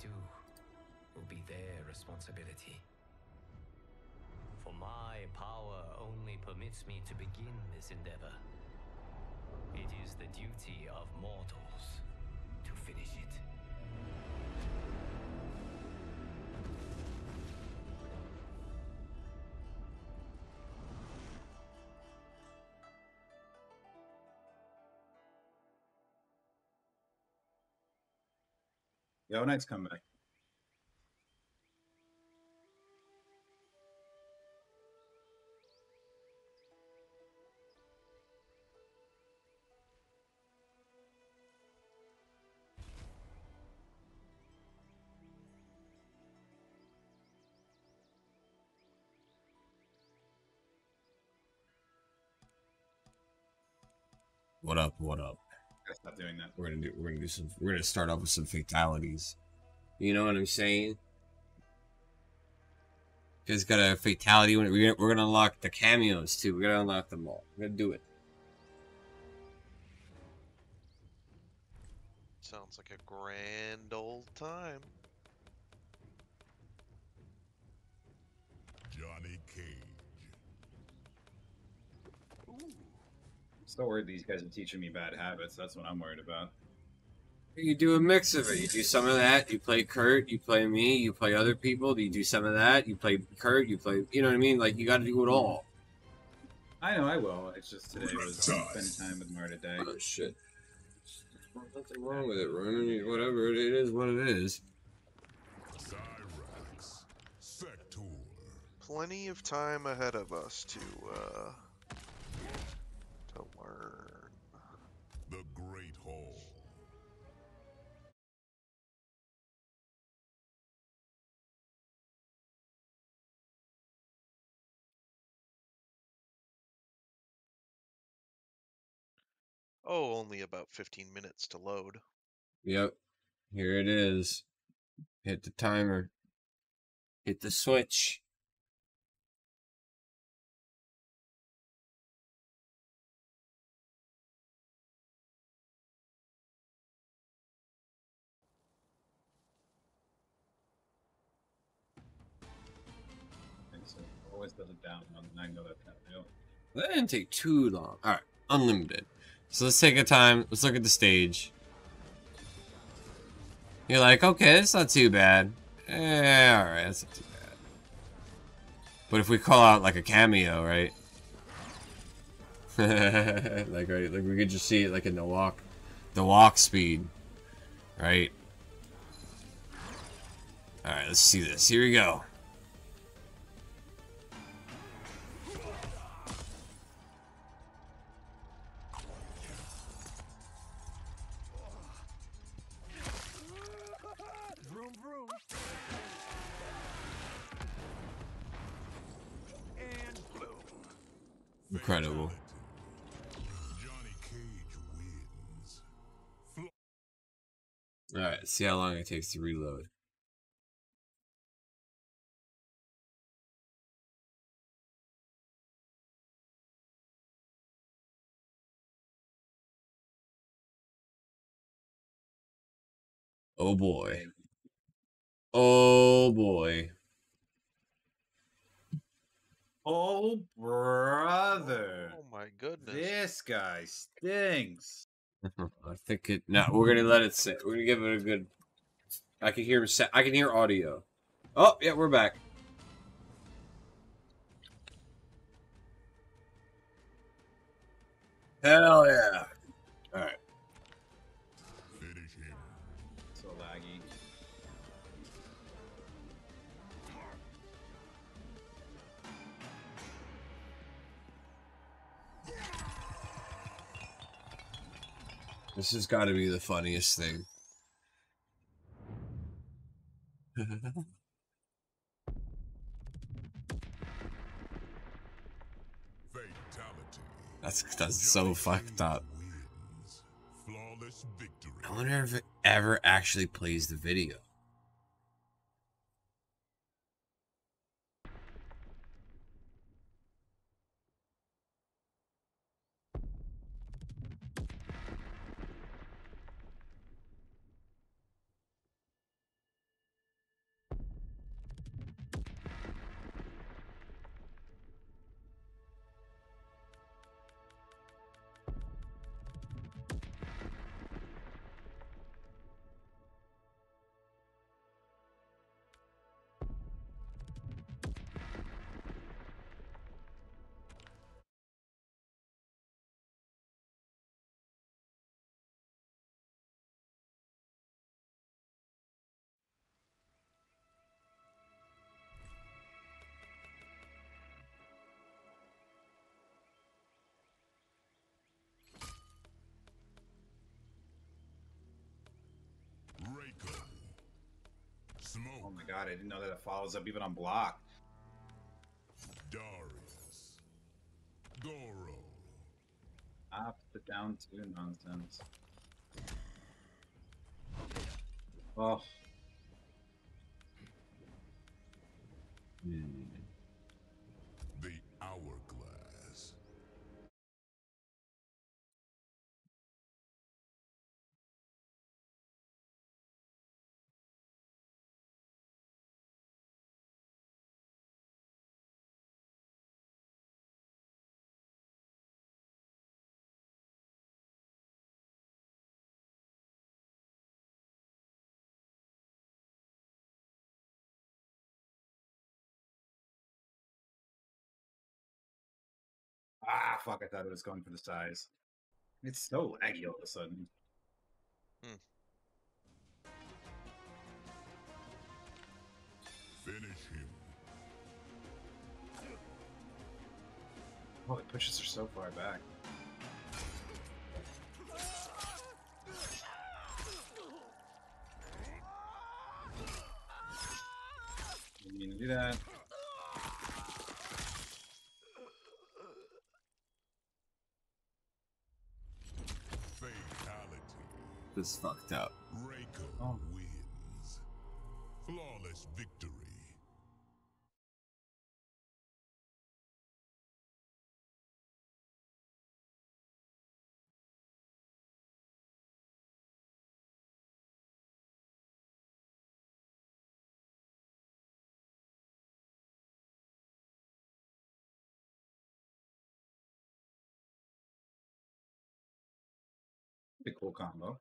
do will be their responsibility. For my power only permits me to begin this endeavor. It is the duty of mortals to finish it. Yo, Knight's coming back. What up? What up? Stop doing that. We're gonna do. We're gonna do some. We're gonna start off with some fatalities. You know what I'm saying? Guys got a fatality. We're gonna, we're gonna unlock the cameos too. We're gonna unlock them all. We're gonna do it. Sounds like a grand old time. Still worried these guys are teaching me bad habits. That's what I'm worried about. You do a mix of it. You do some of that. You play Kurt. You play me. You play other people. You do some of that. You play Kurt. You play. You know what I mean? Like you got to do it all. I know I will. It's just today was spending time with Mar today. Oh shit. Nothing wrong with it, Ronan. Whatever it is, what it is. Plenty of time ahead of us to uh Oh, only about 15 minutes to load. Yep. Here it is. Hit the timer. Hit the switch. Always does it down and I know that's not real. That didn't take too long. Alright, unlimited. So let's take a time. Let's look at the stage. You're like, okay, it's not too bad. Eh, alright, that's not too bad. But if we call out like a cameo, right? like right, like we could just see it like in the walk, the walk speed, right? All right, let's see this. Here we go. Incredible. Johnny Cage wins. All right, see how long it takes to reload. Oh boy. Oh boy. Oh, brother. Oh my goodness. This guy stinks. I think it. No, we're gonna let it sit. We're gonna give it a good. I can hear. I can hear audio. Oh yeah, we're back. Hell yeah! This has got to be the funniest thing. That's that's so fucked up. Wins. Flawless victory. I wonder if it ever actually plays the video. Oh my god, I didn't know that it follows up even on block. Darrius. Goro. Up the down two nonsense. Oh, hmm. The ah, fuck! I thought it was going for the size. It's so laggy all of a sudden. Finish him. Oh, it pushes her so far back. Didn't mean to do that. Fatality. This fucked up. Reiko Oh. wins. Flawless victory. Cool combo.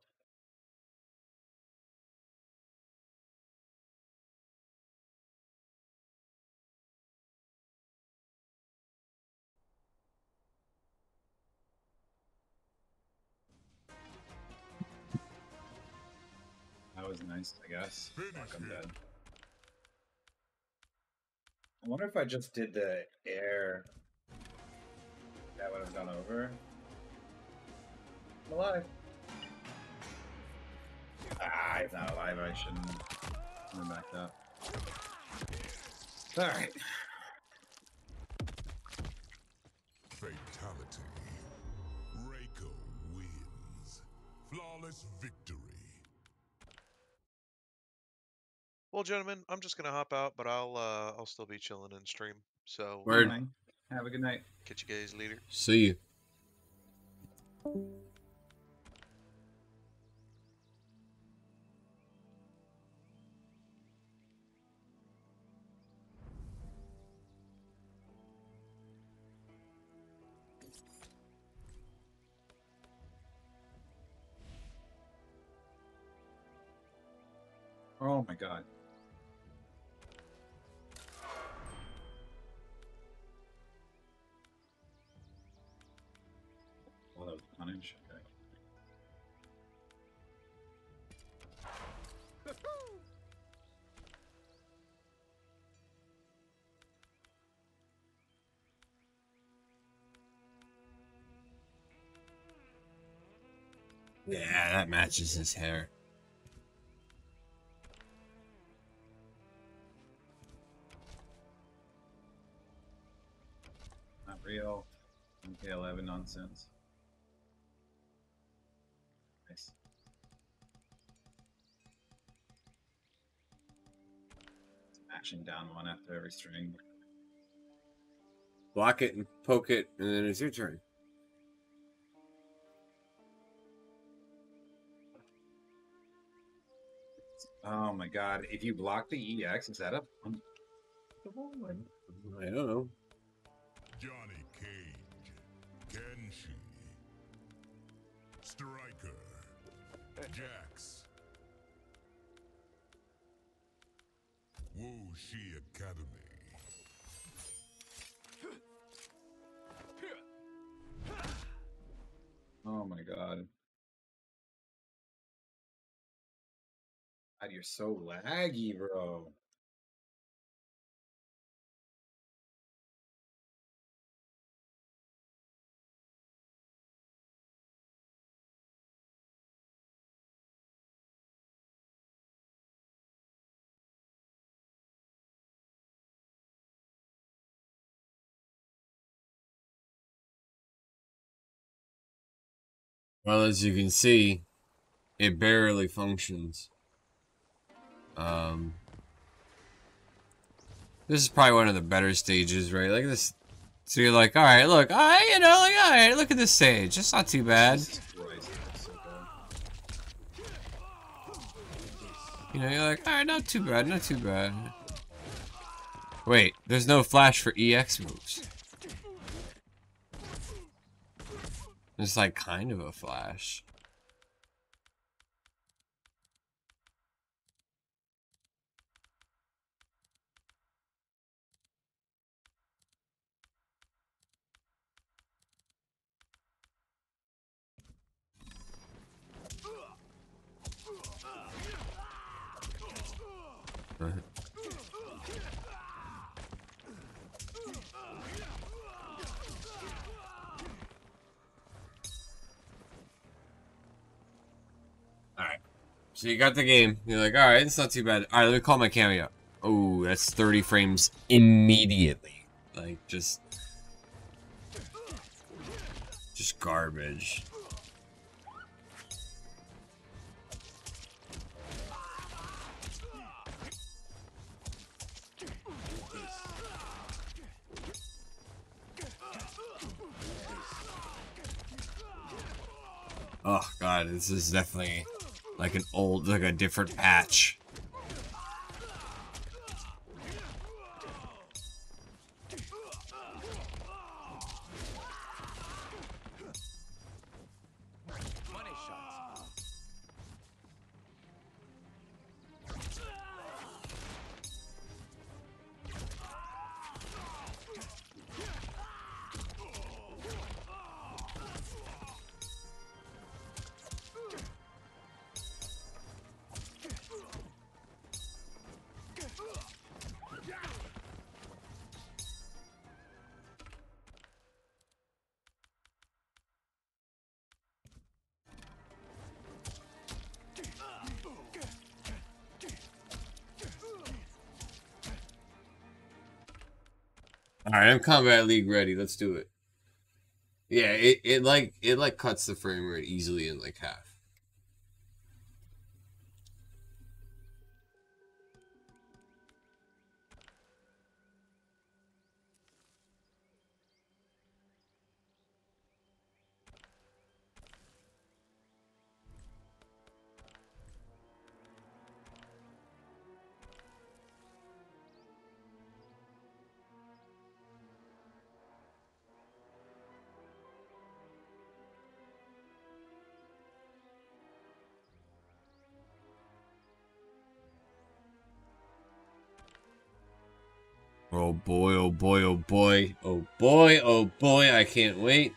Nice, I guess. Fuck, I'm dead. I wonder if I just did the air. That would have gone over. I'm alive. Ah, he's not alive. I shouldn't have backed up. Alright. Fatality. Reiko wins. Flawless victory. Well, gentlemen, I'm just gonna hop out, but I'll uh, I'll still be chilling in stream. So Word. Have a good night. catch you guys later. See you. Oh my god. Yeah, that matches his hair. Not real. MK11 nonsense. Nice. Smashing down one after every string. Block it and poke it, and then it's your turn. Oh my god. If you block the EX, is that a I don't know. Johnny Cage. Kenshi. Striker. Jax. Wu Shi Academy. Oh my god. God, you're so laggy, bro. Well, as you can see, it barely functions. Um, this is probably one of the better stages, right? Like this. So you're like, all right, look, all right, you know, like, all right, look at this stage. It's not too bad. Jesus Christ, that's so good. You know, you're like, all right, not too bad, not too bad. Wait, there's no flash for EX moves. There's like kind of a flash. Alright. So you got the game. You're like, alright, it's not too bad. Alright, let me call my cameo. Oh, that's 30 frames immediately. Like, just... Just garbage. Oh god, this is definitely like an old, like a different patch. Alright, I'm Kombat League ready. Let's do it. Yeah, it, it like it like cuts the frame rate easily in like half. Boy, oh boy, oh boy, I can't wait.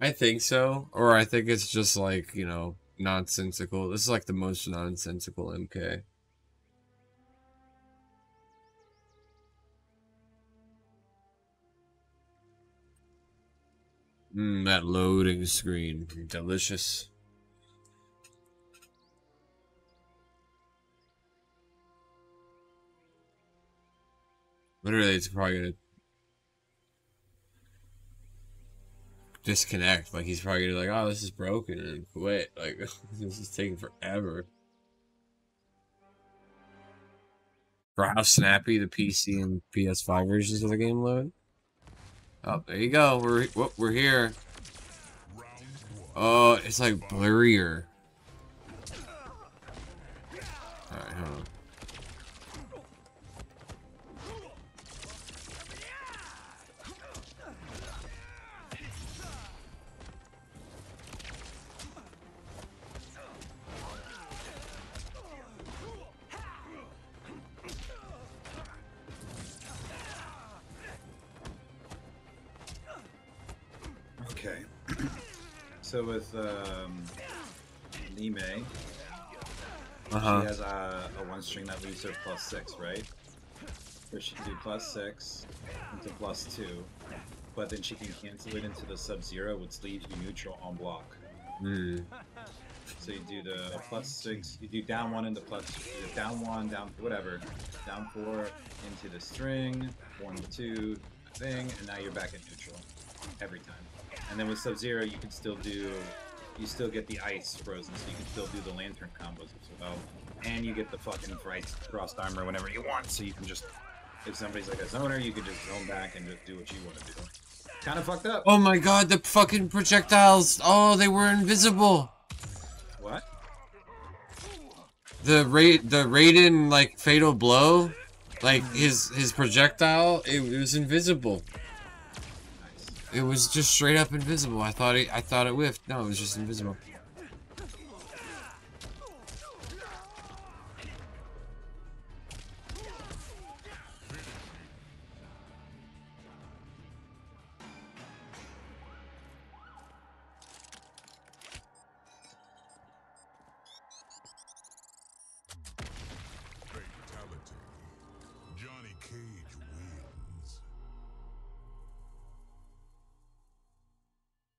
I think so. Or I think it's just like, you know, nonsensical. This is like the most nonsensical MK. Mmm, that loading screen. Delicious. Literally, it's probably gonna disconnect. Like he's probably gonna be like, "Oh, this is broken," and quit. Like this is taking forever. For how snappy the PC and PS5 versions of the game load. Oh, there you go. We're whoop, we're here. Oh, it's like blurrier. Alright, hold on. So with um, Nime, Uh huh. she has a, a one string that leaves her plus six, right? Where she can do plus six into plus two, but then she can cancel it into the sub zero, which leaves you neutral on block. Hmm. So you do the plus six, you do down one into plus, down one, down whatever, down four into the string, one, two, thing, and now you're back at neutral every time. And then with Sub Zero, you can still do, you still get the ice frozen, so you can still do the lantern combos as well. And you get the fucking frost, frost armor whenever you want, so you can just, if somebody's like a zoner, you can just zone back and just do what you want to do. Kind of fucked up. Oh my god, the fucking projectiles! Oh, they were invisible! What? The Ra- the Raiden, like, fatal blow, like, his his projectile, it, it was invisible. It was just straight up invisible. I thought it, I thought it whiffed. No, it was just invisible.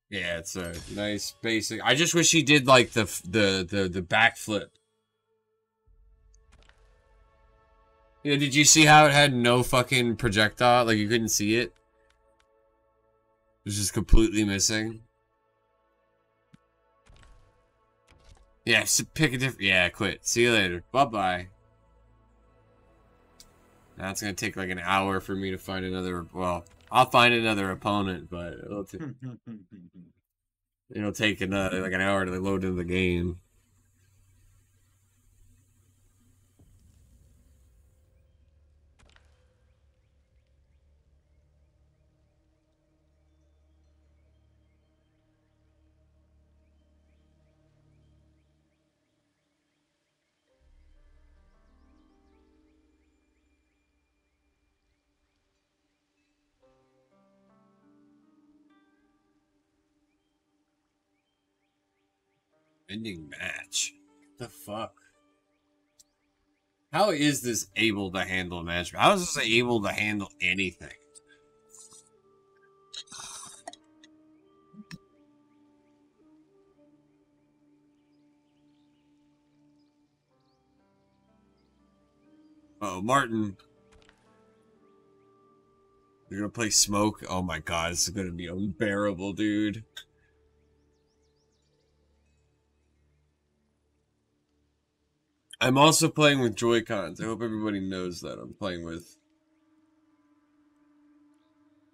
Yeah, it's a nice basic. I just wish he did like the the the the backflip. Yeah, did you see how it had no fucking projectile? Like you couldn't see it. It was just completely missing. Yeah, pick a different. Yeah, quit. See you later. Bye bye. Now it's gonna take like an hour for me to find another. Well, I'll find another opponent, but it'll t- It'll take another like an hour to load into the game. Ending match. the fuck? How is this able to handle match? How is this able to handle anything? Oh, Martin. You're gonna play smoke? Oh my god, this is gonna be unbearable, dude. I'm also playing with Joy Cons. I hope everybody knows that I'm playing with.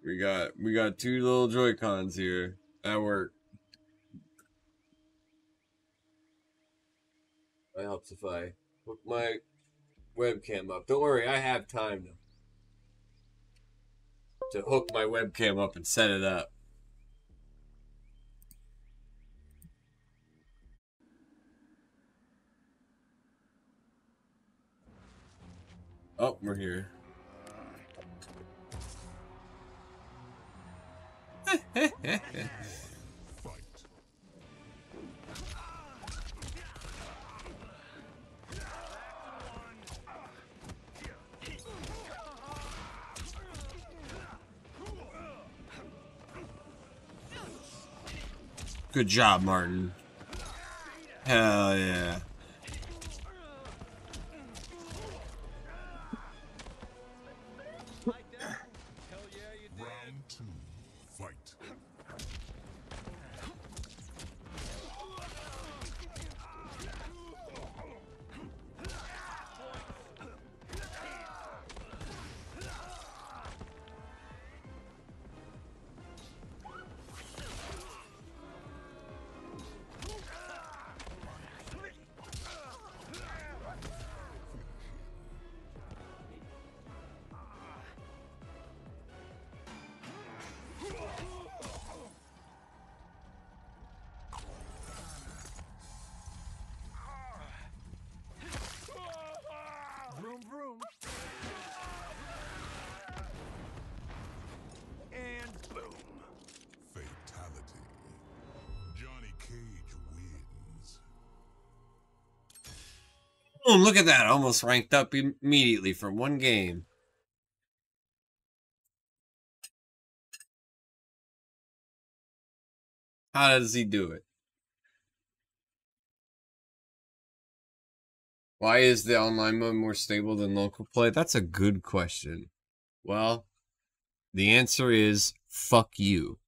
We got we got two little Joy Cons here at work. That helps if I hook my webcam up. Don't worry, I have time to to hook my webcam up and set it up. Oh, we're here. Good job, Martin. Hell yeah. Boom, look at that. Almost ranked up immediately from one game. How does he do it? Why is the online mode more stable than local play? That's a good question. Well, the answer is fuck you.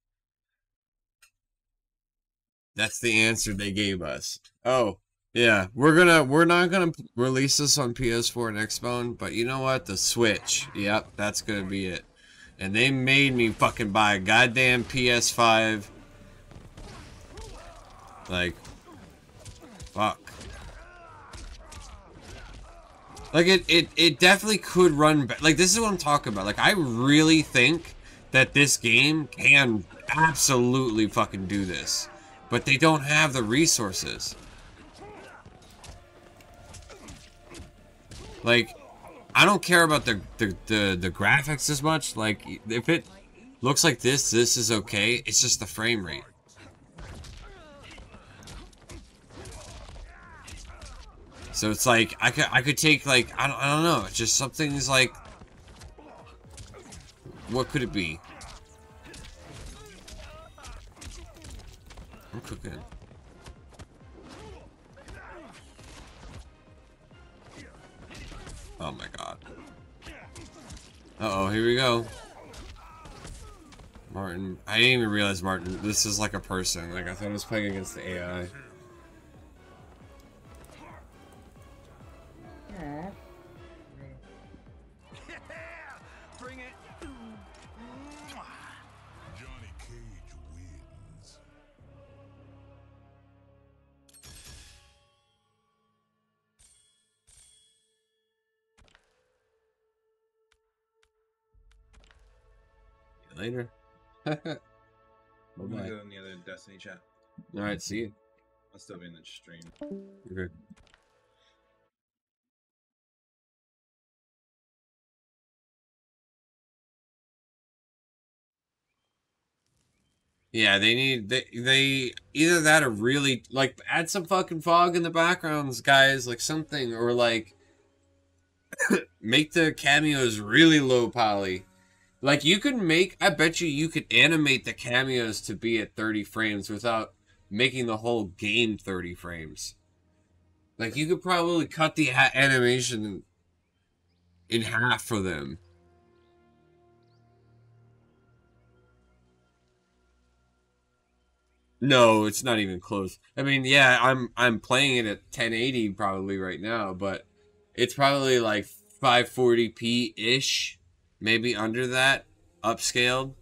That's the answer they gave us. Oh, yeah, we're gonna we're not gonna release this on PS4 and Xbox, but you know what? The Switch. Yep, that's gonna be it. And they made me fucking buy a goddamn PS5. Like, fuck. Like it, it, it definitely could run. Like this is what I'm talking about. Like I really think that this game can absolutely fucking do this, but they don't have the resources. Like, I don't care about the, the, the, the graphics as much. Like, if it looks like this, this is okay. It's just the frame rate. So it's like, I could, I could take, like, I don't, I don't know. Just something's like, what could it be? I'm cooking. Oh my god. Uh-oh, here we go. Martin. I didn't even realize Martin. This is like a person. Like, I thought I was playing against the AI. Later. I'm gonna go in the other Destiny chat. Alright, see you. I'll still be in the stream. You're good. Yeah, they need they they either that or really like add some fucking fog in the backgrounds, guys, like something or like make the cameos really low poly. Like you could make I bet you you could animate the cameos to be at 30 frames without making the whole game 30 frames. Like you could probably cut the animation in half for them. No, it's not even close. I mean, yeah, I'm I'm playing it at 1080 probably right now, but it's probably like 540p ish, maybe under that, upscaled.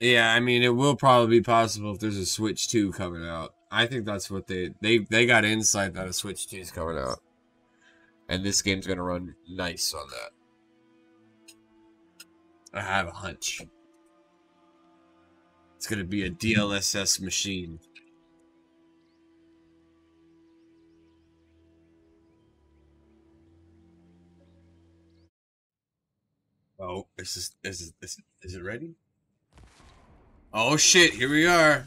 Yeah, I mean, it will probably be possible if there's a Switch 2 coming out. I think that's what they they they got insight that a Switch 2 is coming out, and this game's gonna run nice on that. I have a hunch. It's gonna be a DLSS machine. Oh, is this is this, is it ready? Oh shit! Here we are.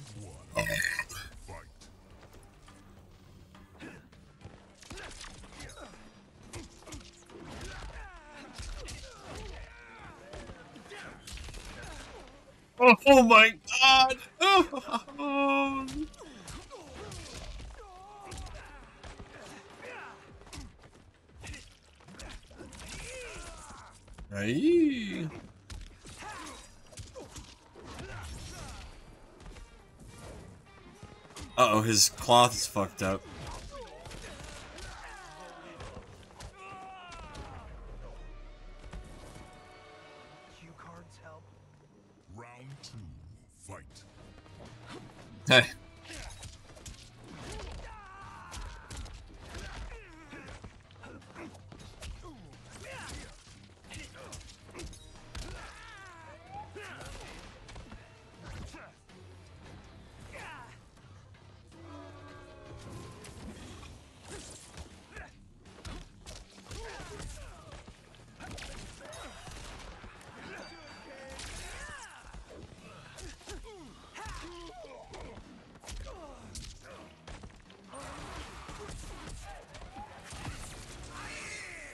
Oh, oh my god! Aye. Uh oh, his cloth is fucked up. Cue cards help. Round two. Fight. Hey.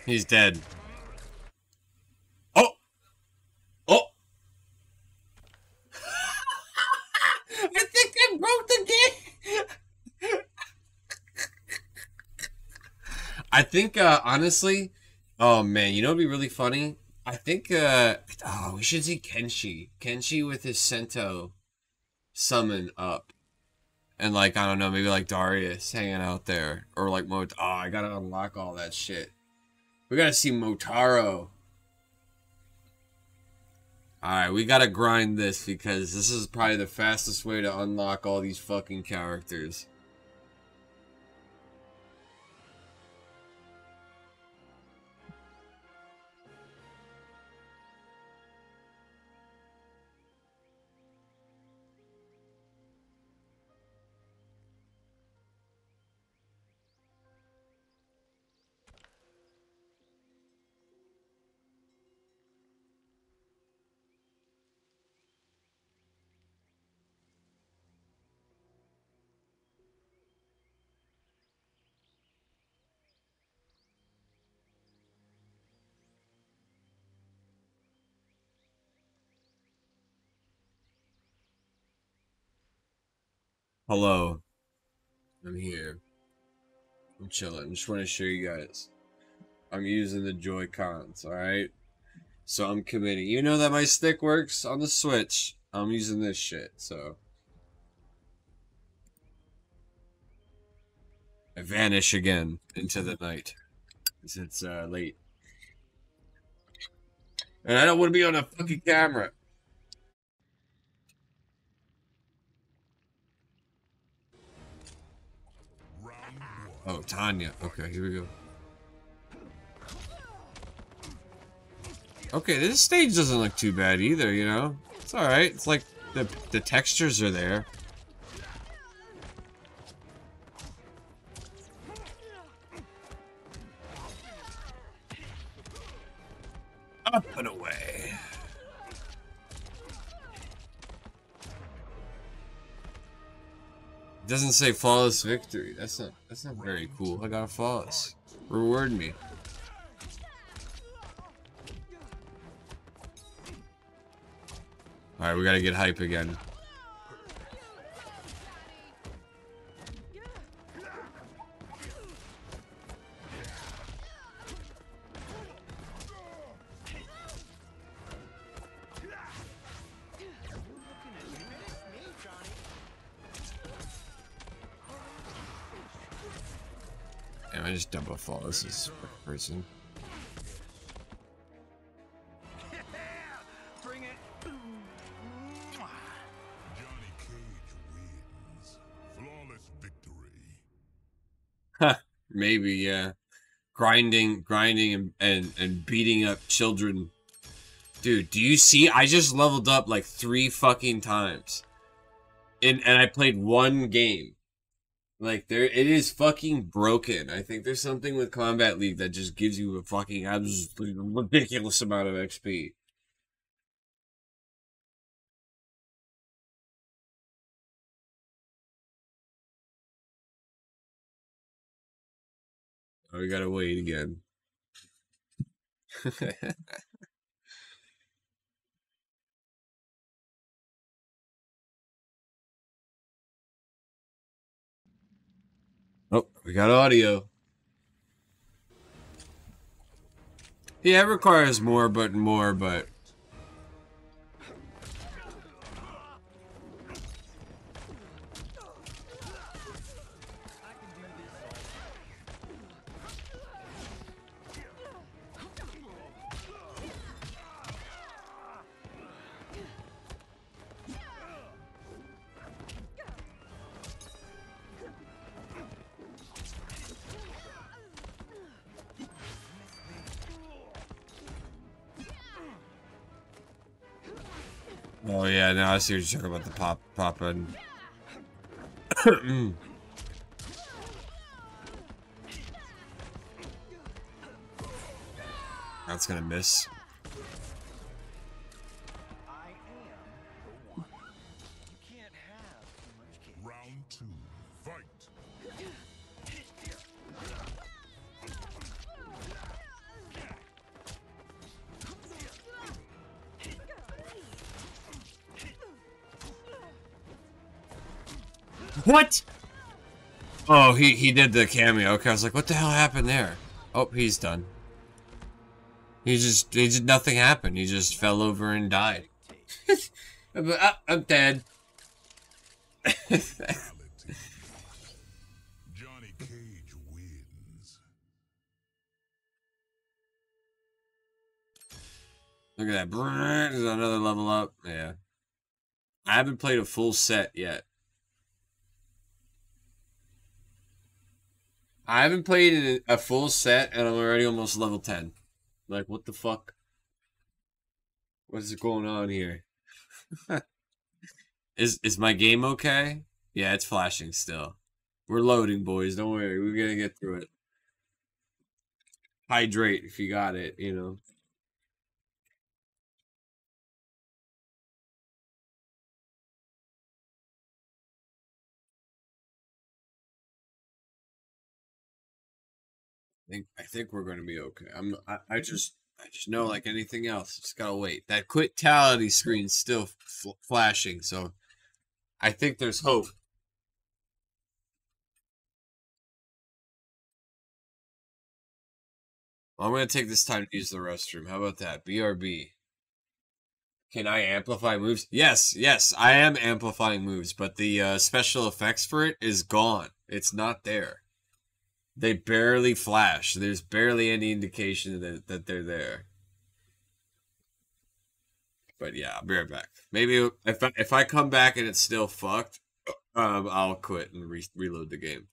He's dead. Oh! Oh! I think I broke the game! I think, uh, honestly, oh man, you know what'd be really funny? I think, uh, oh, we should see Kenshi. Kenshi with his Sento summon up. And like, I don't know, maybe like Darrius hanging out there. Or like Mot- oh, I gotta unlock all that shit. We gotta see Motaro. Alright, we gotta grind this because this is probably the fastest way to unlock all these fucking characters. Hello. I'm here. I'm chilling. Just want to show you guys. I'm using the Joy Cons, alright? So I'm committing. You know that my stick works on the Switch. I'm using this shit, so. I vanish again into the night. Since it's uh, late. And I don't want to be on a fucking camera. Oh, Tanya. Okay, here we go. Okay, this stage doesn't look too bad either, you know? It's alright. It's like the, the textures are there. Up and away. Doesn't say flawless victory. That's not that's not very cool. I got a flawless. Reward me. Alright, we gotta get hype again. Flawless as a person. Bring it. Johnny Cage wins. Flawless victory. Maybe, yeah. Grinding, grinding, and, and, and beating up children. Dude, do you see? I just leveled up like three fucking times. And, and I played one game. Like, there, it is fucking broken. I think there's something with Kombat League that just gives you a fucking absolutely ridiculous amount of XP. Oh, we gotta wait again. we got audio. Yeah, it requires more, but more, but Oh yeah, now I see what you're talking about the pop popping. That's gonna miss. What? Oh, he he did the cameo. Okay, I was like, what the hell happened there? Oh, he's done. He just, he just nothing happened. He just fell over and died. I'm, uh, I'm dead. Johnny Cage wins. Look at that. Another level up. Yeah. I haven't played a full set yet. I haven't played a full set and I'm already almost level 10. Like, what the fuck? What is going on here? is is my game okay? Yeah, it's flashing still. We're loading, boys. Don't worry. We're gonna get through it. Hydrate if you got it, you know. Think I think we're gonna be okay. I'm I, I just I just know like anything else, just gotta wait. That quitality screen's still f- flashing, so I think there's hope. Well, I'm gonna take this time to use the restroom. How about that? BRB. Can I amplify moves? Yes, yes, I am amplifying moves, but the uh, special effects for it is gone. It's not there. They barely flash. There's barely any indication that, that they're there. But yeah, I'll be right back. Maybe if I, if I come back and it's still fucked, um, I'll quit and re- reload the game.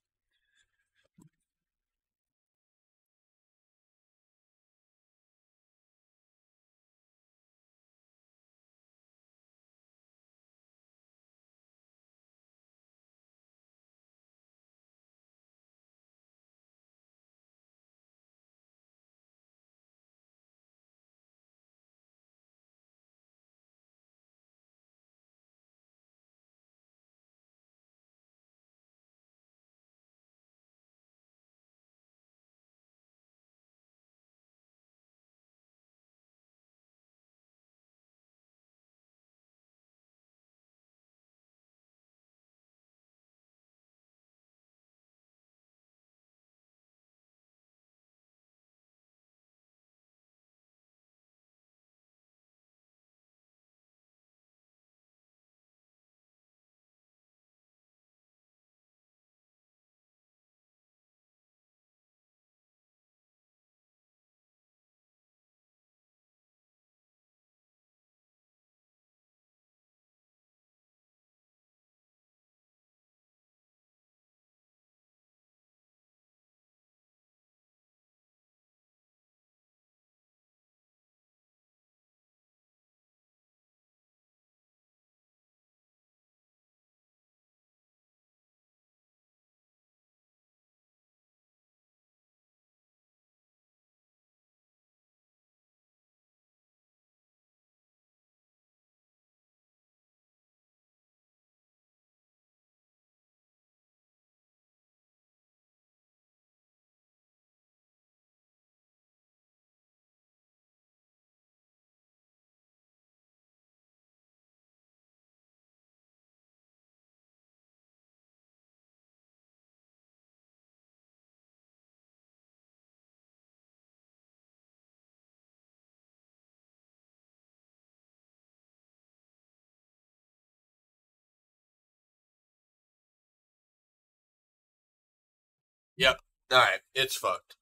Yep. All right, it's fucked.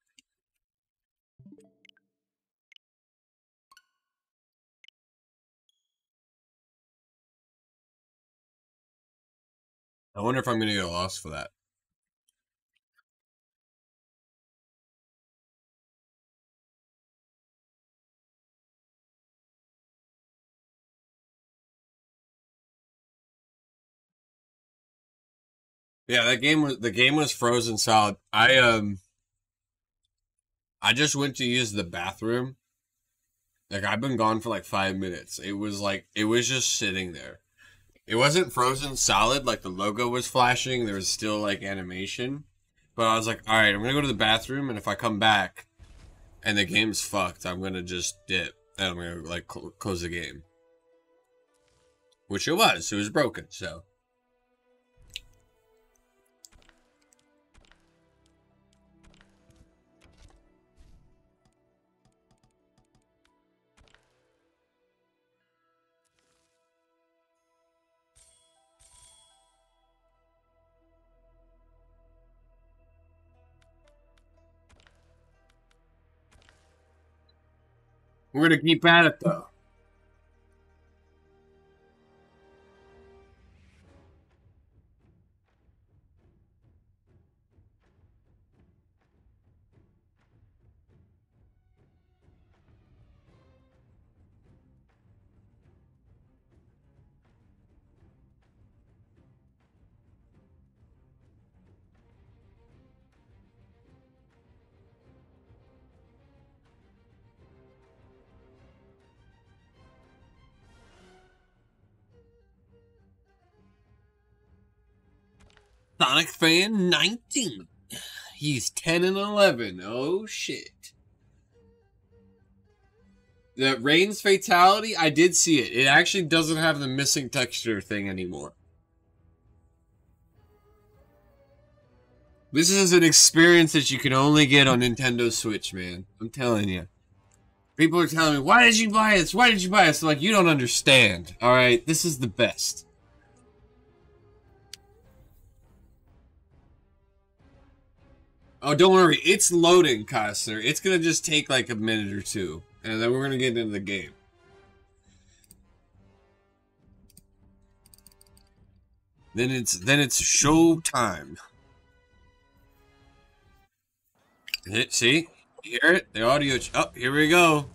I wonder if I'm gonna get lost for that. Yeah, that game was the game was frozen solid. I um I just went to use the bathroom. Like I've been gone for like 5 minutes. It was like it was just sitting there. It wasn't frozen solid like the logo was flashing. There was still like animation. But I was like, "All right, I'm going to go to the bathroom and if I come back and the game's fucked, I'm going to just dip and I'm going to like cl- close the game." Which it was. It was broken, so We're gonna keep at it though. Sonic fan 19. He's 10 and 11. Oh shit. That Rain's fatality, I did see it. It actually doesn't have the missing texture thing anymore. This is an experience that you can only get on Nintendo Switch, man. I'm telling you. People are telling me, why did you buy this? Why did you buy this? I'm like, you don't understand. Alright, this is the best. Oh, don't worry. It's loading, Costner. It's gonna just take like a minute or two. And then we're gonna get into the game. Then it's then it's show time. See? Hear it? The audio. Oh, here we go.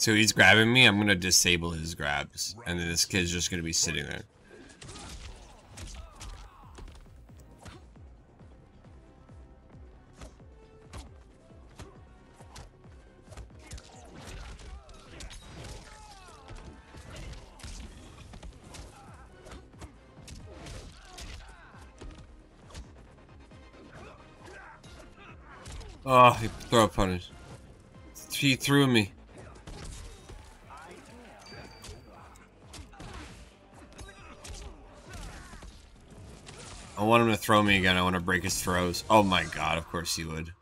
So he's grabbing me. I'm gonna disable his grabs, and then this kid's just gonna be sitting there. Oh, he a punish. He threw me. I want him to throw me again. I want to break his throws. Oh my god, of course he would.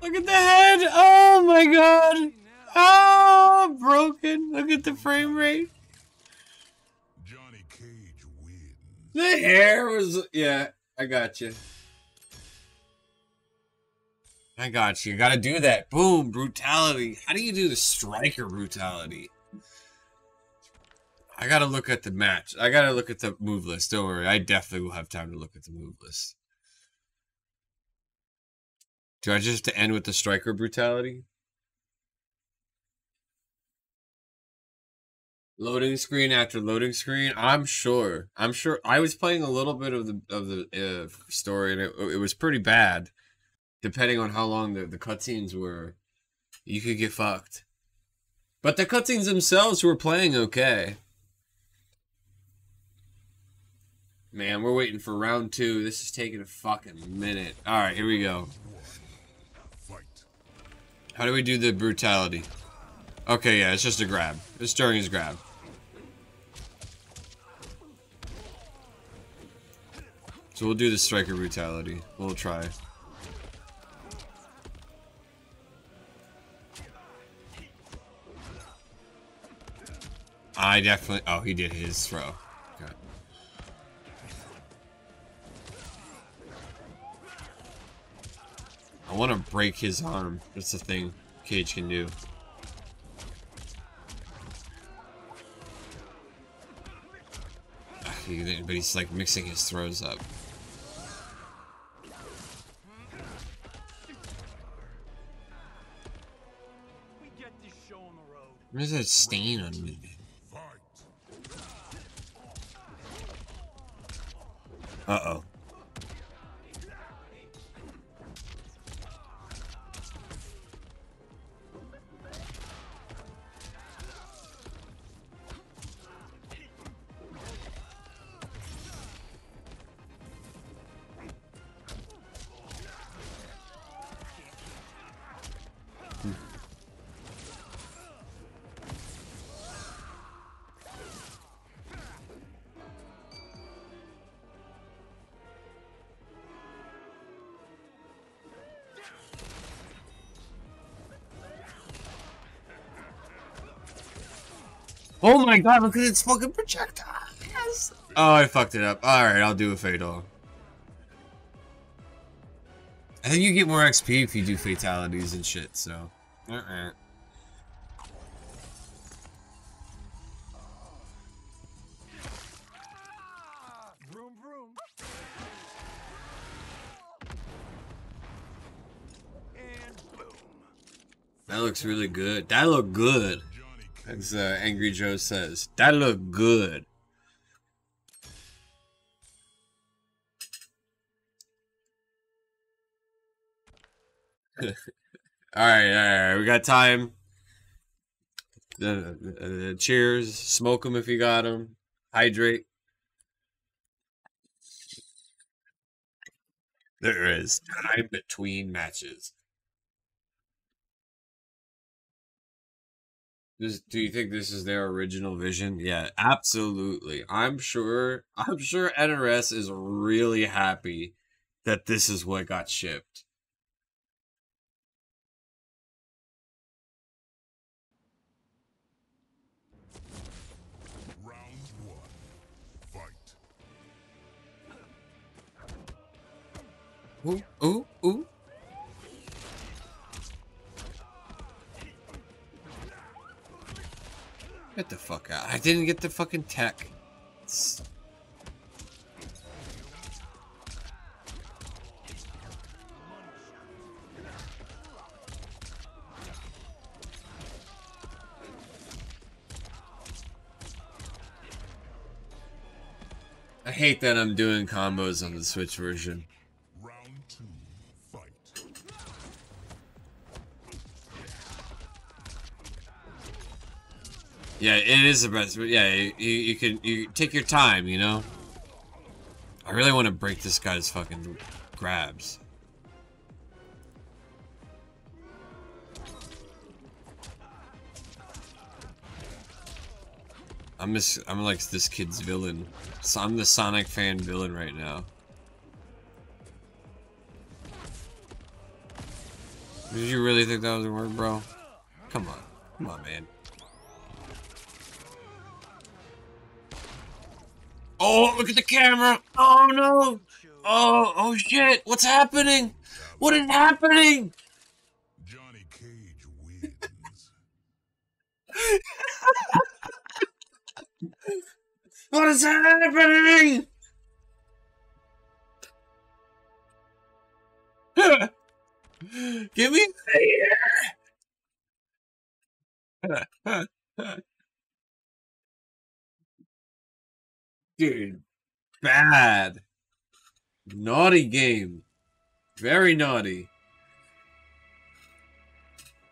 Look at the head! Oh my god! Oh, broken. Look at the frame rate. Johnny Cage wins. The hair was. Yeah, I got you. I got you. Gotta do that. Boom, brutality. How do you do the striker brutality? I gotta look at the match. I gotta look at the move list. Don't worry. I definitely will have time to look at the move list. Do I just to end with the striker brutality? Loading screen after loading screen. I'm sure. I'm sure. I was playing a little bit of the of the uh, story, and it, it was pretty bad. Depending on how long the, the cutscenes were, you could get fucked. But the cutscenes themselves were playing okay. Man, we're waiting for round two. This is taking a fucking minute. All right, here we go. How do we do the brutality? Okay, yeah, it's just a grab. It's during his grab. So we'll do the striker brutality. We'll try. I definitely. Oh, he did his throw. Okay. I want to break his arm. That's the thing Cage can do. But he's like mixing his throws up. We get this show on the road. What is that stain on me? Fight. Uh oh. Oh my god, look at its fucking projectile. Yes. Oh, I fucked it up. Alright, I'll do a fatal. I think you get more XP if you do fatalities and shit, so. Vroom vroom. And boom. That looks really good. That look good. As uh, Angry Joe says. That look good. alright, alright, we got time. Uh, uh, cheers. Smoke them if you got them. Hydrate. There is time between matches. This, do you think this is their original vision? Yeah, absolutely. I'm sure. I'm sure NRS is really happy that this is what got shipped. round one. Fight. Ooh, ooh, ooh. Get the fuck out. I didn't get the fucking tech. It's- I hate that I'm doing combos on the Switch version. Round two. Fight. Yeah, it is the best. but Yeah, you, you can you take your time, you know. I really want to break this guy's fucking grabs. I'm just I'm like this kid's villain. So I'm the Sonic fan villain right now. Did you really think that was a word, bro? Come on. Come on, man. Oh, look at the camera! Oh no! Oh, oh shit! What's happening? What is happening? Johnny Cage wins. What is happening? Give me Dude, bad. Naughty game. Very naughty.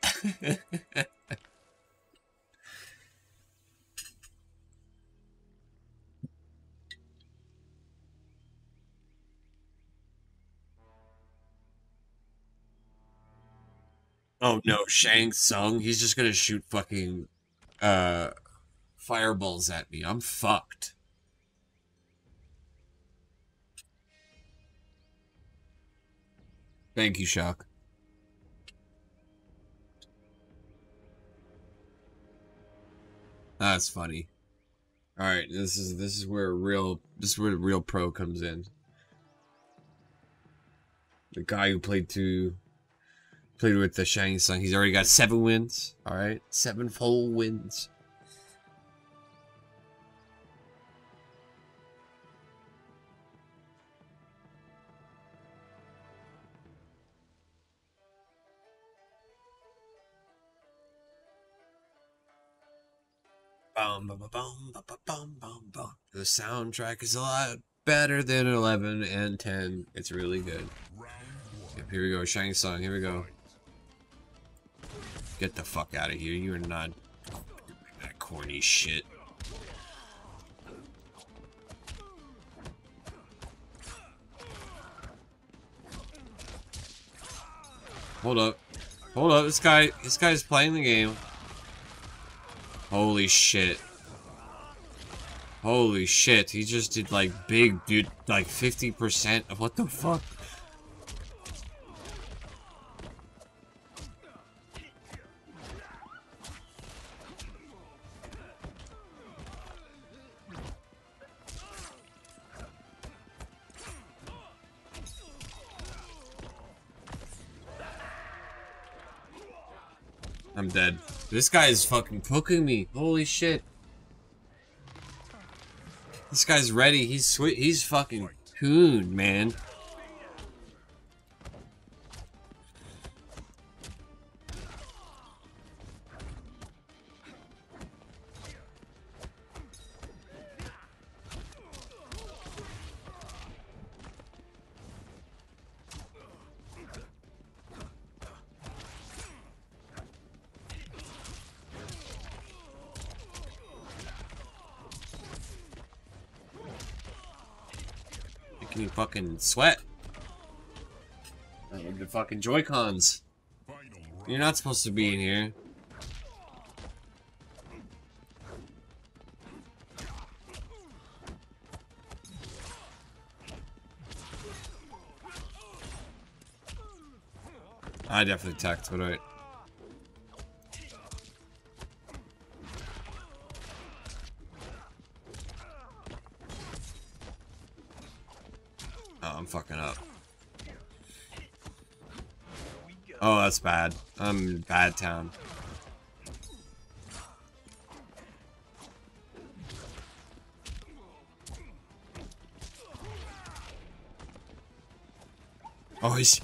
Oh no, Shang Tsung, he's just gonna shoot fucking uh fireballs at me. I'm fucked. Thank you, Shock. That's funny. All right, this is this is where a real this is where the real pro comes in. The guy who played to played with the Shang Tsung, he's already got seven wins. All right, seven full wins. bum, bum, bum, bum, bum. The soundtrack is a lot better than 11 and 10. It's really good. Yep, here we go. Shining Song. Here we go. Get the fuck out of here. You are not that corny shit. Hold up. Hold up, this guy this guy's playing the game. Holy shit. Holy shit, he just did like big, dude, like 50% of what the fuck? I'm dead. This guy is fucking poking me. Holy shit. This guy's ready. He's sweet. He's fucking tuned, man. Sweat. Like the fucking Joy-Cons. You're not supposed to be in here. I definitely attacked, but I. bad. I'm in bad town. Oh, he's.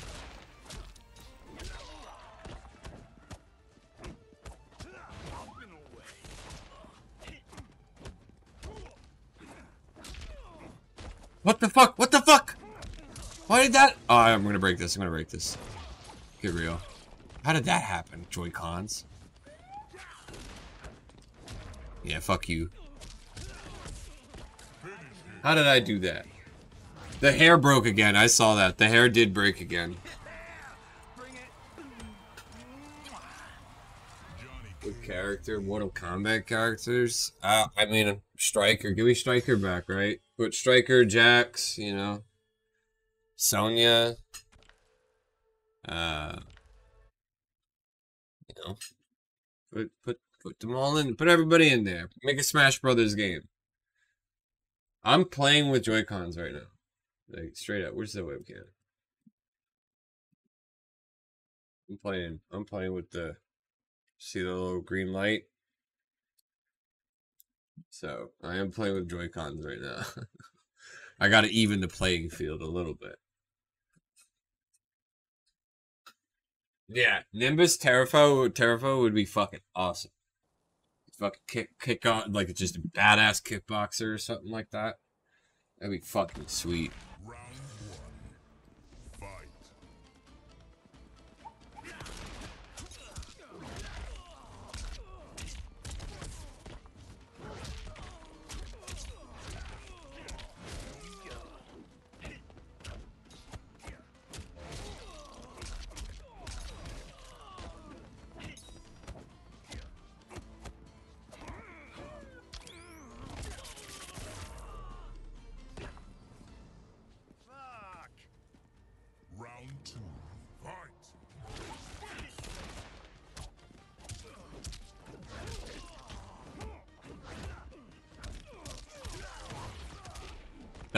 What the fuck? What the fuck? Why did that? Oh, I'm gonna break this. I'm gonna break this. Get real. How did that happen, Joy-Cons? Yeah, fuck you. How did I do that? The hair broke again. I saw that. The hair did break again. Good character, Mortal Kombat characters. Uh, I mean, Striker. Give me Striker back, right? Put Striker, Jax, you know. Sonya. Uh, know, put put put them all in. Put everybody in there. Make a Smash Brothers game. I'm playing with Joy Cons right now. Like straight up. Where's the webcam? I'm playing. I'm playing with the. See the little green light. So I am playing with Joy Cons right now. I got to even the playing field a little bit. Yeah, Nimbus Terrafaux Terrafaux would be fucking awesome. Fucking kick kick on like just a badass kickboxer or something like that. That'd be fucking sweet.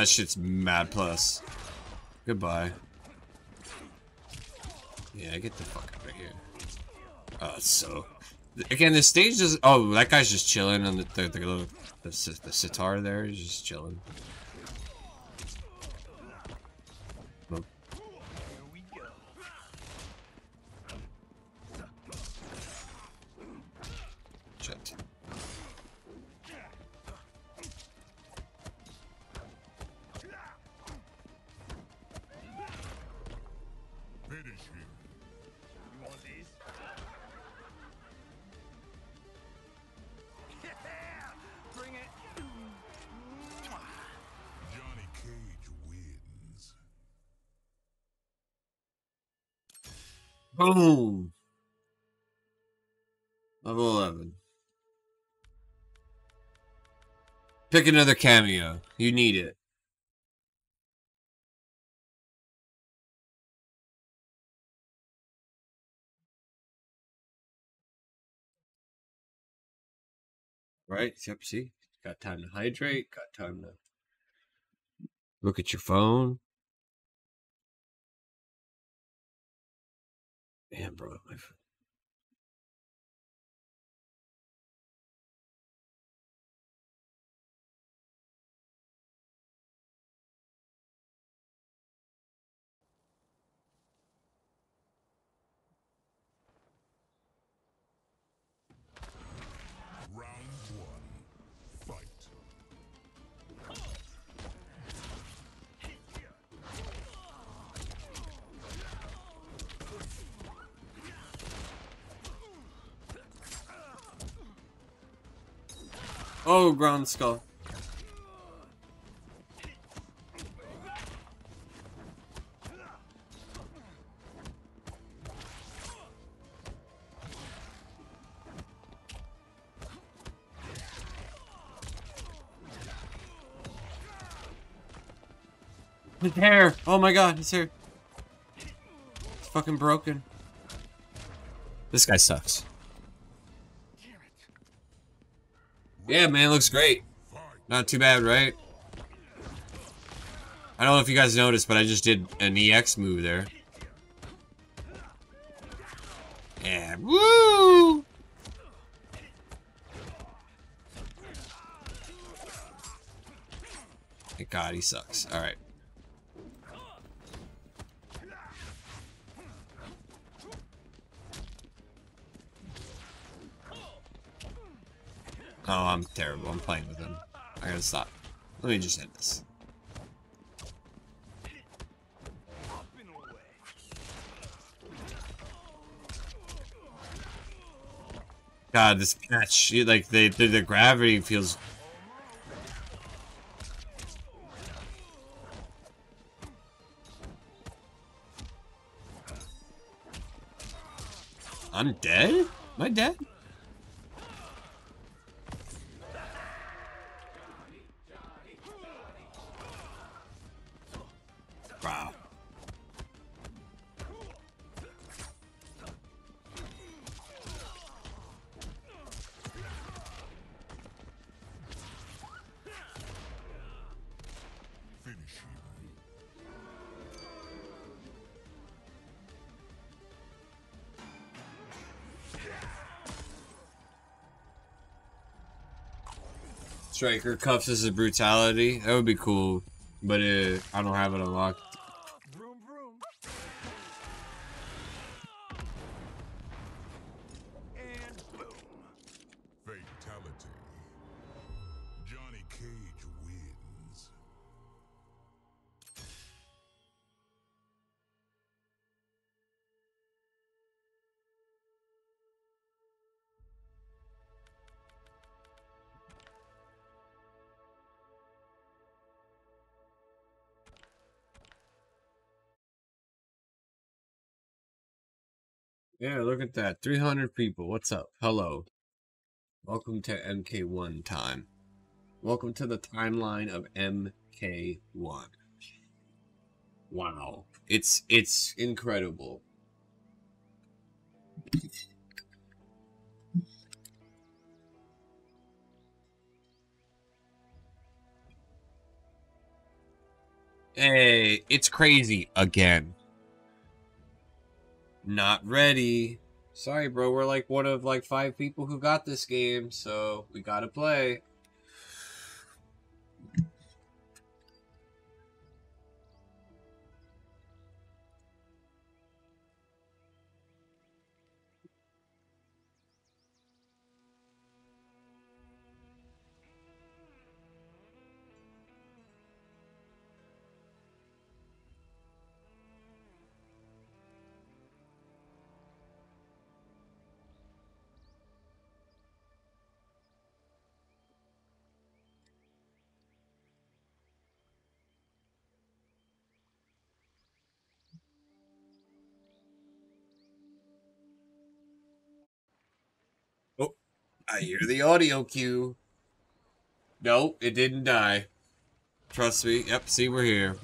That shit's mad plus. Goodbye. Yeah, get the fuck out of here. Oh, it's so. Again, the stage is. Oh, that guy's just chilling on the the, the, little- the, the sitar there. He's just chilling. Pick another cameo. You need it. Right? Yep, see? Got time to hydrate, got time to look at your phone. Damn, bro. My, Oh, ground skull. His hair! Oh my god, his here. It's fucking broken. This guy sucks. Yeah, man, looks great. Not too bad, right? I don't know if you guys noticed, but I just did an EX move there. Yeah, woo! God, he sucks. All Oh, I'm terrible. I'm playing with him. I gotta stop. Let me just end this. God, this patch, like, the, the the gravity feels. I'm dead. Am I dead? Striker cuffs as a brutality. That would be cool, but uh, I don't have it unlocked. Yeah, look at that. 300 people. What's up? Hello. Welcome to MK1 time. Welcome to the timeline of MK1. Wow. It's it's incredible. Hey, it's crazy again. Not ready. Sorry, bro. We're like one of like five people who got this game, so we gotta play. I hear the audio cue. No, it didn't die. Trust me. Yep, see, we're here.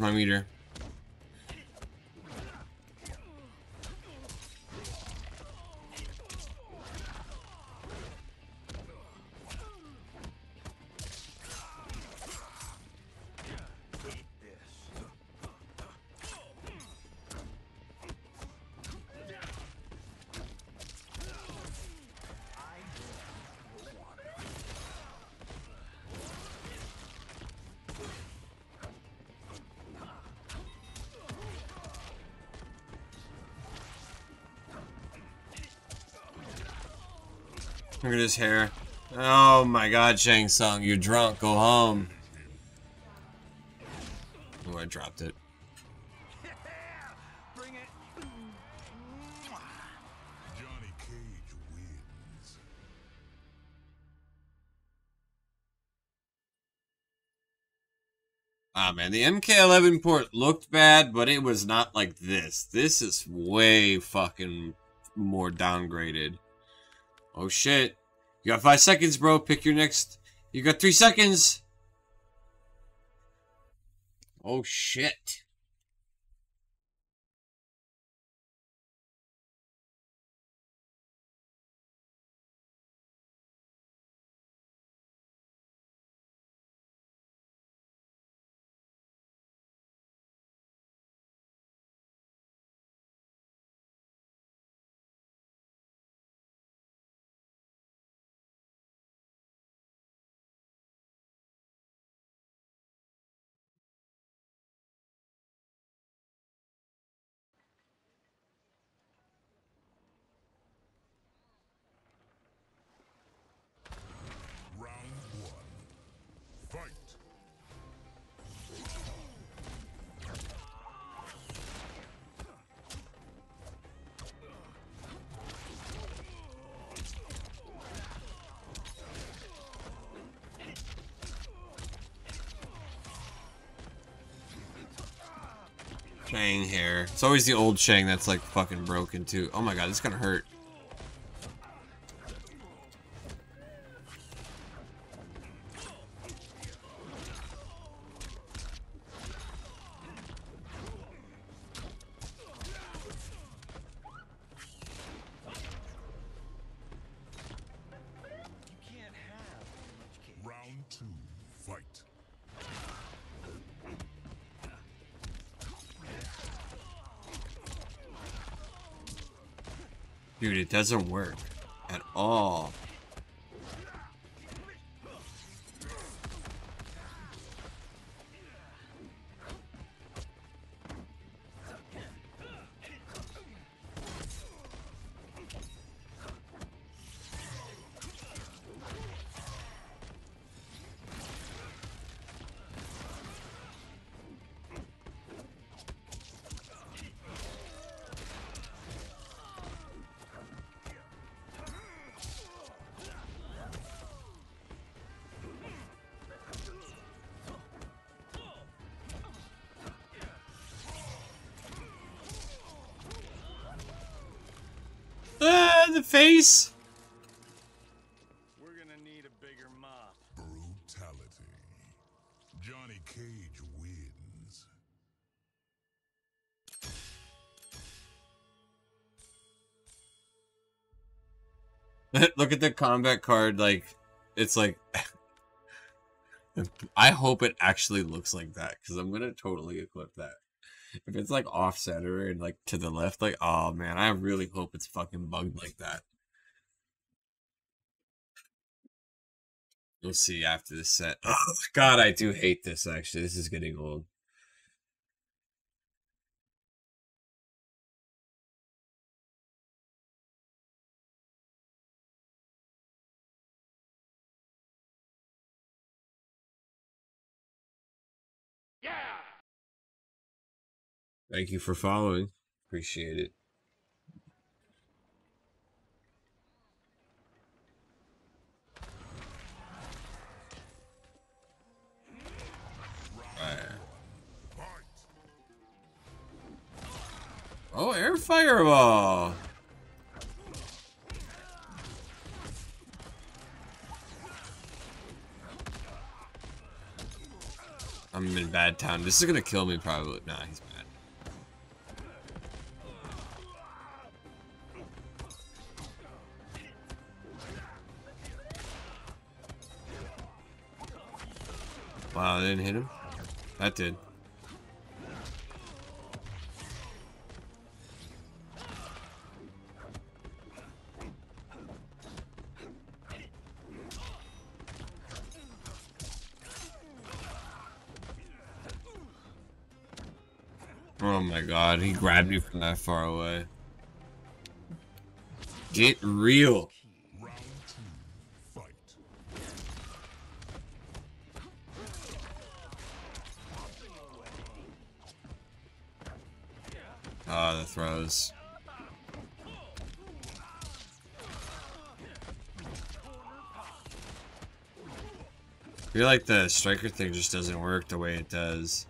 My meter. At his hair. Oh my god, Shang Tsung, you're drunk. Go home. Oh, I dropped it. Ah man, the MK11 port looked bad, but it was not like this. This is way fucking more downgraded. Oh shit. You got five seconds, bro. Pick your next. You got three seconds. Oh shit. It's always the old Shang that's like fucking broken too. Oh my god, this is gonna hurt. It doesn't work the face. We're gonna need a bigger mop. Brutality. Johnny Cage wins. Look at the Kombat Card. Like, it's like. I hope it actually looks like that because I'm gonna totally equip that. If it's like off center and like to the left, like, oh man, I really hope it's fucking bugged like that. We'll see after this set. Oh god, I do hate this actually. This is getting old. Thank you for following. Appreciate it. Oh, air fireball. I'm in bad town. This is gonna kill me probably. Nah, he's bad. Wow, that didn't hit him? That did. Oh my god, he grabbed you from that far away. Get real. Ah, the throws. I feel like the Stryker thing just doesn't work the way it does.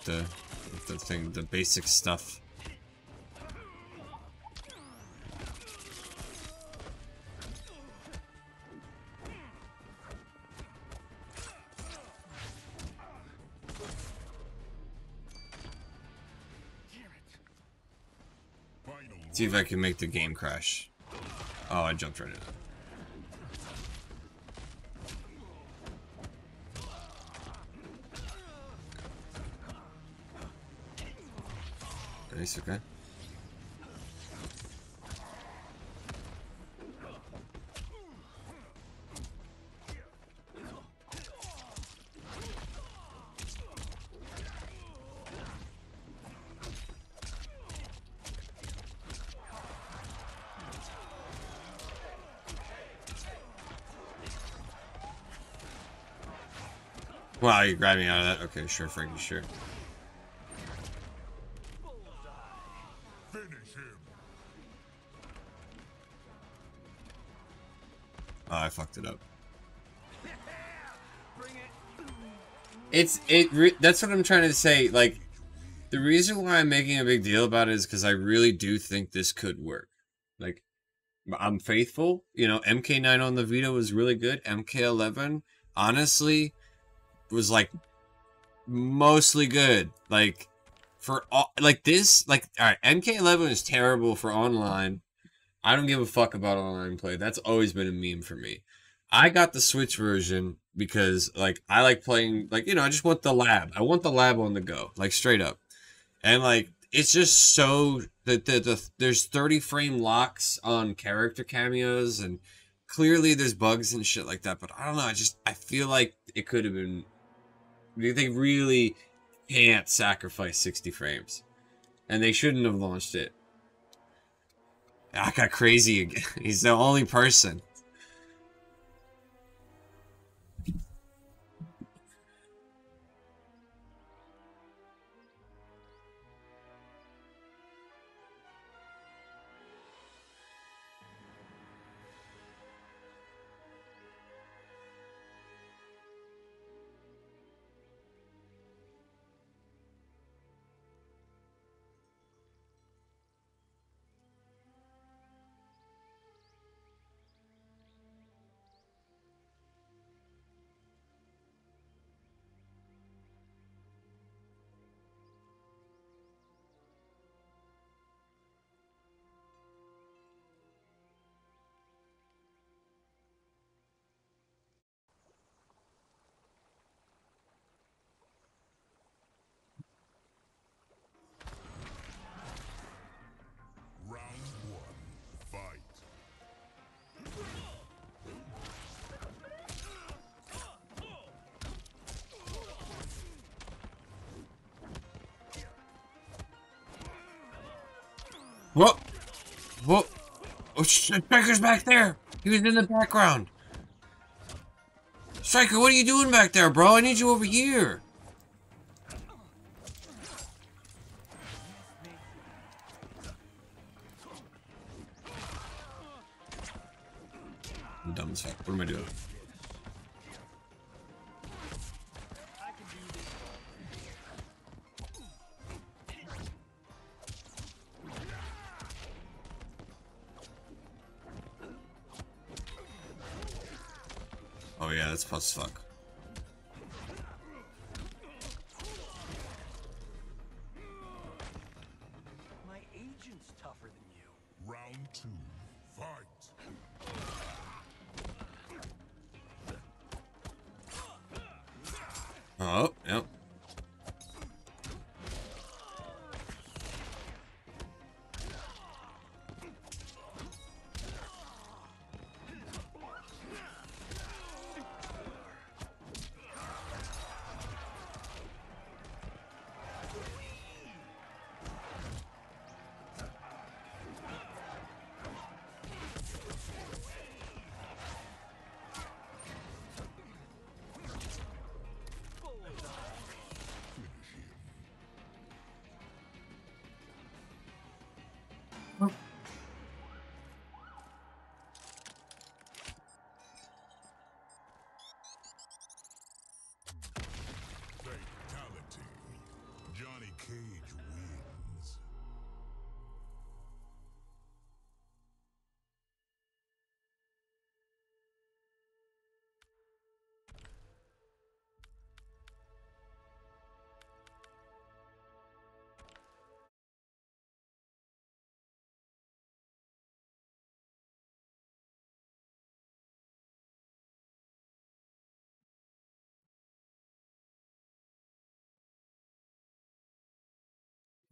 With the with the thing, the basic stuff. See if I can make the game crash. Oh, I jumped right in Nice, okay. Wow, you grabbed me out of that? Okay, sure, Frankie, sure. It up. It's it. That's what I'm trying to say. Like, the reason why I'm making a big deal about it is because I really do think this could work. Like, I'm faithful. You know, MK9 on the Vita was really good. MK11, honestly, was like mostly good. Like, for all like this, like all right, MK11 is terrible for online. I don't give a fuck about online play. That's always been a meme for me. I got the Switch version because like I like playing like you know, I just want the lab. I want the lab on the go, like straight up. And like it's just so that the, the there's 30 frame locks on character cameos and clearly there's bugs and shit like that, but I don't know, I just I feel like it could have been they really can't sacrifice 60 frames. And they shouldn't have launched it. I got crazy again. He's the only person. Oh, Stryker's back there. He was in the background. Striker, what are you doing back there, bro? I need you over here.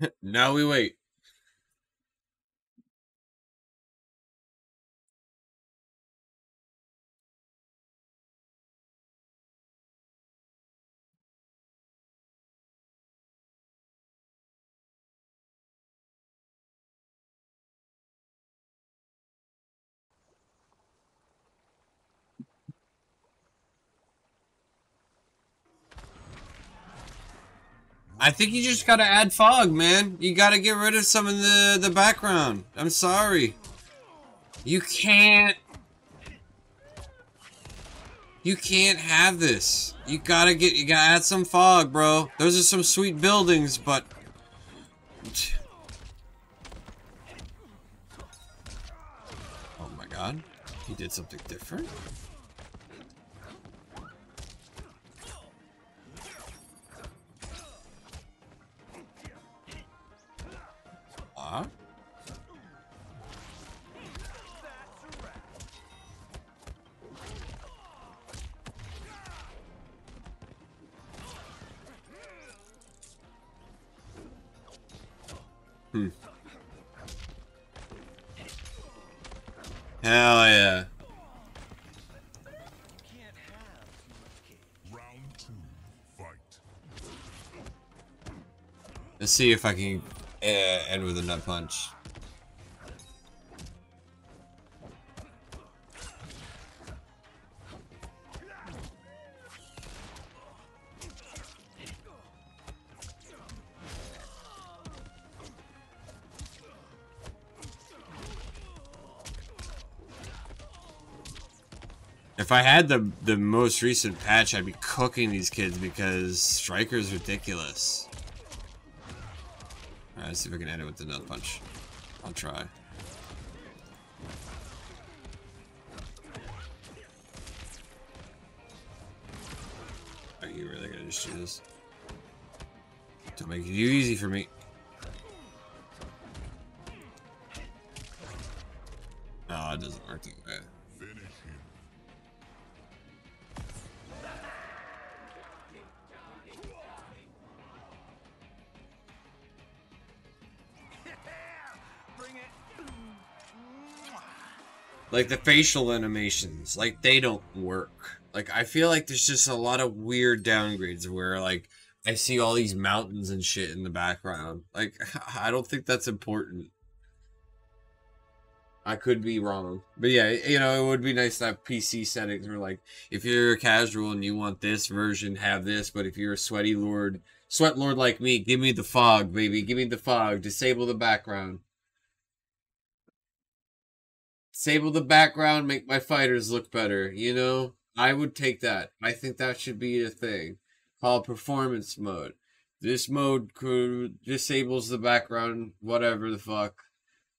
now we wait. I think you just gotta add fog, man. You gotta get rid of some of the, the background. I'm sorry. You can't... You can't have this. You gotta get, you gotta add some fog, bro. Those are some sweet buildings, but... Oh my god. He did something different? Hmm. Hell yeah. Let's see if I can uh, end with a nut punch. If I had the the most recent patch, I'd be cooking these kids because Stryker's ridiculous. Alright, let's see if I can end it with the nut punch. I'll try. Are you really gonna just do this? Don't make it too easy for me. Oh, it doesn't work that way. Like the facial animations like they don't work. Like i feel like there's just a lot of weird downgrades where like i see all these mountains and shit in the background. Like i don't think that's important. I could be wrong. But yeah you know it would be nice to have pc settings where like if you're casual and you want this version have this. But if you're a sweaty lord sweat lord like me give me the fog baby. Give me the fog. Disable the background disable the background, make my fighters look better. You know, I would take that. I think that should be a thing called performance mode. This mode could disables the background, whatever the fuck,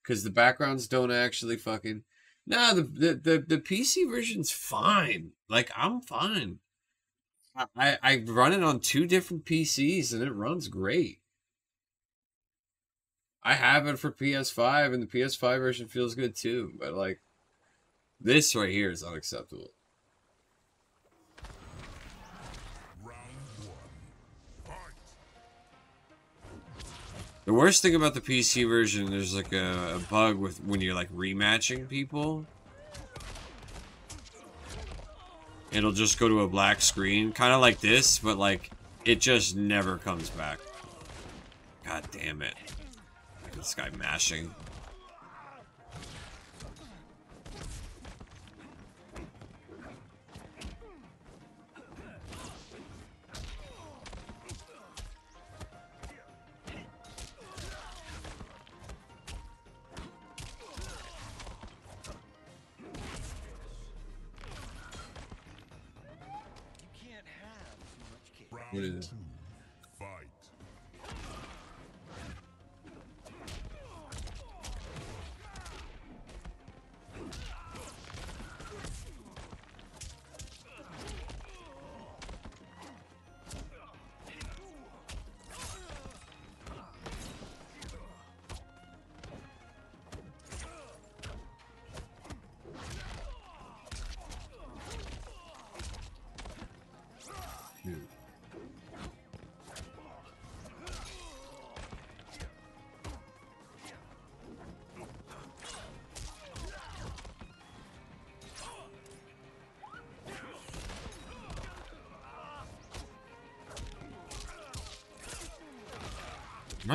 because the backgrounds don't actually fucking. Nah, the, the the the PC version's fine. Like I'm fine. I I I run it on two different PCs and it runs great. I have it for PS5 and the PS5 version feels good too, but like this right here is unacceptable. The worst thing about the PC version, there's like a, a bug with when you're like rematching people. It'll just go to a black screen, kind of like this, but like it just never comes back. God damn it. This guy mashing. You can't have too much cake. Round What is it?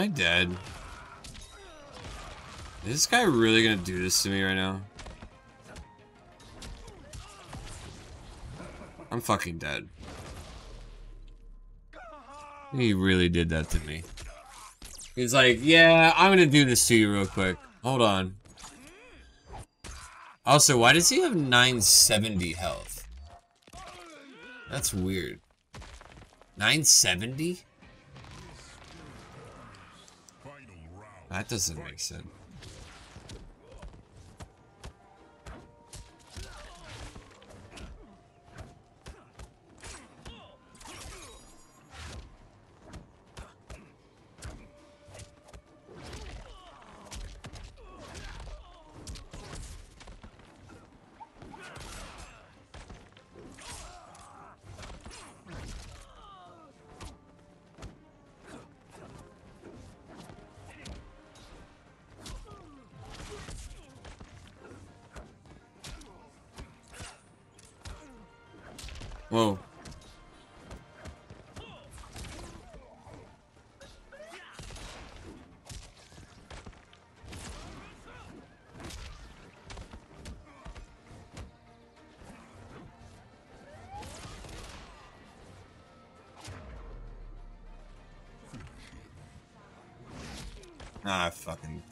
I dead? Is this guy really gonna do this to me right now? I'm fucking dead. He really did that to me. He's like, yeah, I'm gonna do this to you real quick. Hold on. Also, why does he have 970 health? That's weird. 970? That doesn't make sense.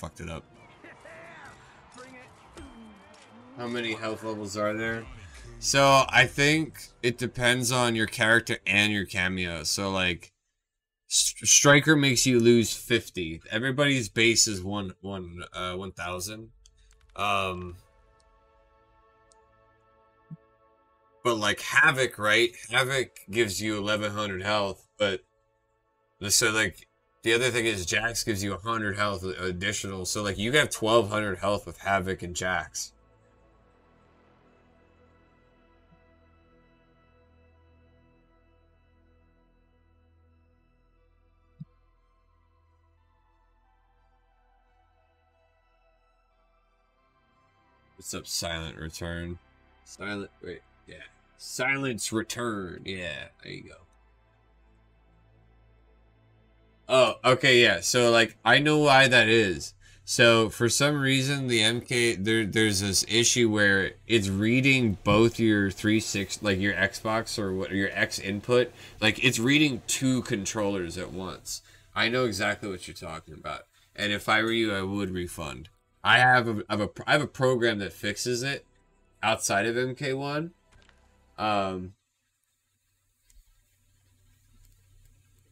Fucked it up. How many health levels are there? So I think it depends on your character and your cameo. So like, St- Stryker makes you lose fifty. Everybody's base is one one uh one thousand. Um, but like Havik, right? Havik gives you eleven hundred health, but so like the other thing is Jax gives you hundred health additional. So like you have twelve hundred health with Havik and Jax. What's up, Silent Return? Silent, wait, yeah. Silence Return, yeah, there you go. Oh, okay, yeah. So, like, I know why that is. So, for some reason, the MK, there, there's this issue where it's reading both your 360, like your Xbox or what, your X input. Like, it's reading two controllers at once. I know exactly what you're talking about. And if I were you, I would refund. I have a, I have a, I have a program that fixes it outside of MK1. Um,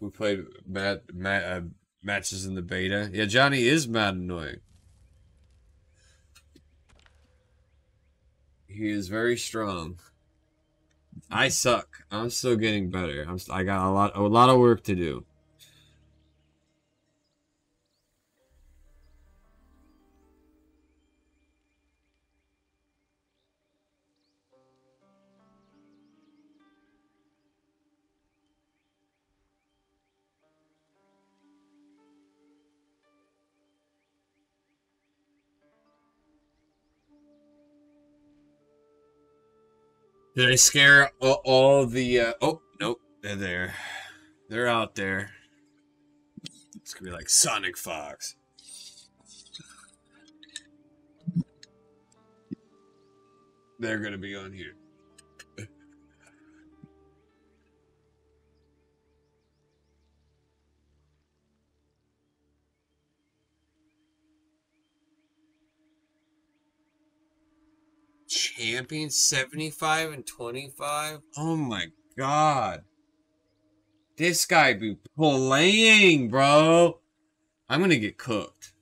we played mat, mat, uh, matches in the beta. Yeah, Johnny is mad annoying. He is very strong. I suck. I'm still getting better. I'm. I got a lot. A lot of work to do. Did I scare all, the? Uh, oh nope, they're there. They're out there. It's gonna be like SonicFox. They're gonna be on here. Champion 75 and 25? Oh my god. This guy be playing, bro. I'm gonna get cooked.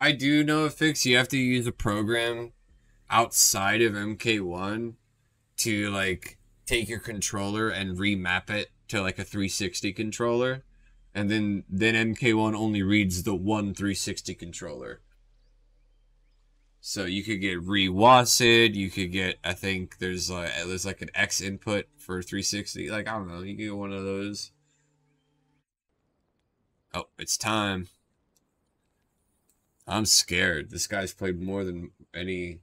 I do know a fix. You have to use a program outside of MK1 to like take your controller and remap it to like a 360 controller and then then MK1 only reads the one 360 controller. So you could get reWASD, you could get I think there's uh, like there's like an X input for 360. Like I don't know, you get one of those. Oh, it's time. I'm scared. This guy's played more than Any.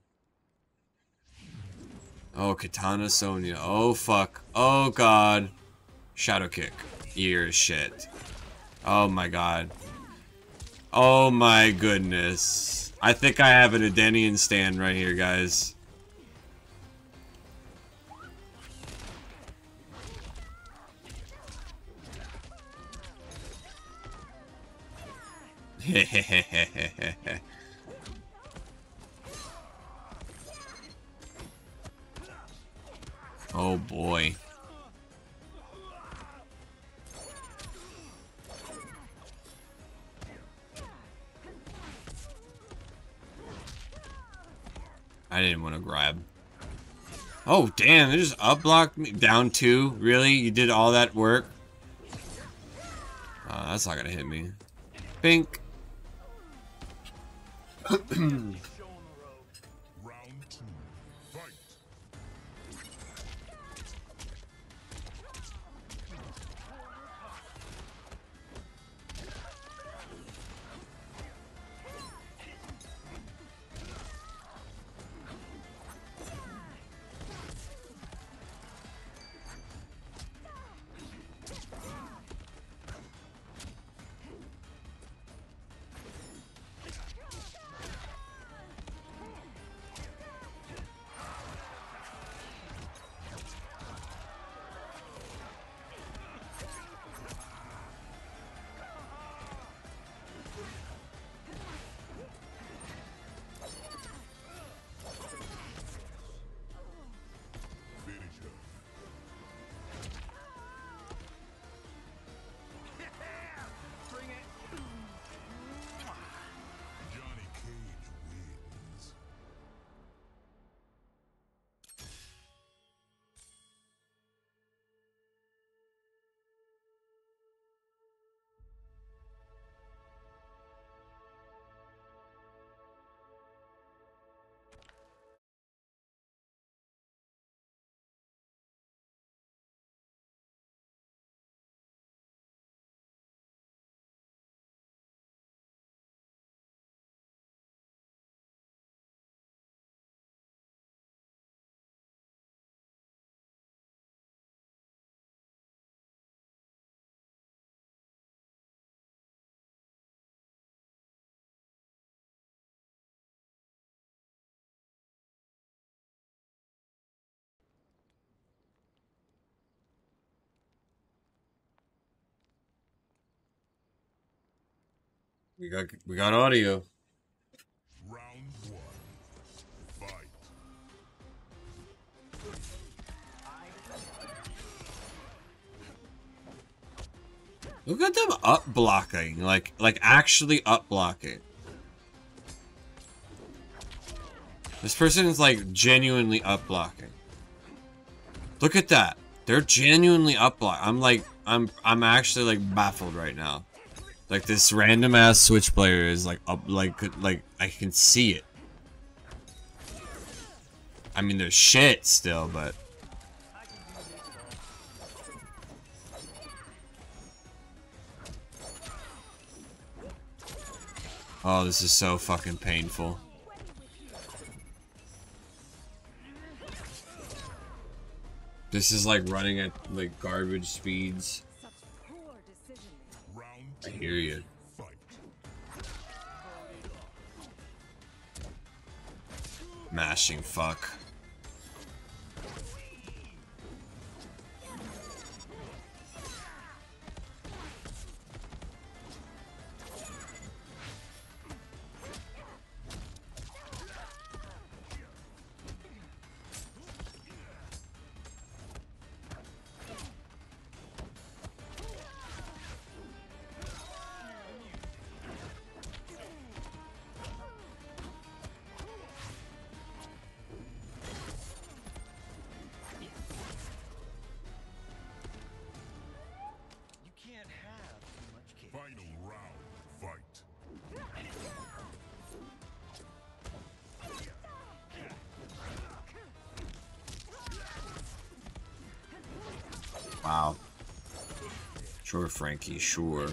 Oh, Kitana Sonya. Oh, fuck. Oh, God. Shadow Kick. Ear shit. Oh, my God. Oh, my goodness. I think I have an Adenian stand right here, guys. oh boy. I didn't want to grab. Oh, damn, they just up blocked me. Down two? Really? You did all that work? Uh, that's not gonna hit me. Bink. We got we got audio. Look at them up blocking, like like actually up blocking. This person is like genuinely up blocking. Look at that. They're genuinely up block. I'm like I'm I'm actually like baffled right now. Like this random ass switch player is like up like like I can see it. I mean there's shit still, but Oh, this is so fucking painful. This is like running at like garbage speeds. I hear you. Mashing fuck. Frankie, sure.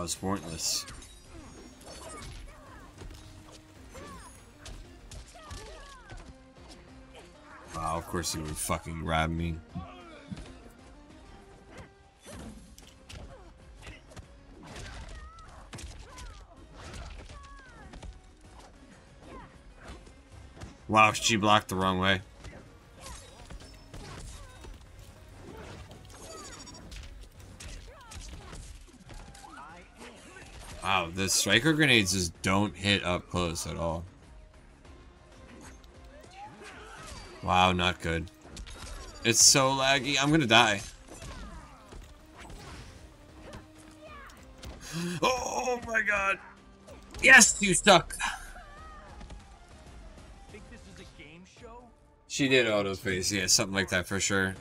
Oh, it's pointless. Wow, of course he would fucking grab me. Wow, she blocked the wrong way. Striker grenades just don't hit up close at all. Wow, not good. It's so laggy. I'm gonna die. Oh my god. Yes, you stuck. Think this is a game show? She did auto face, yeah, something like that for sure.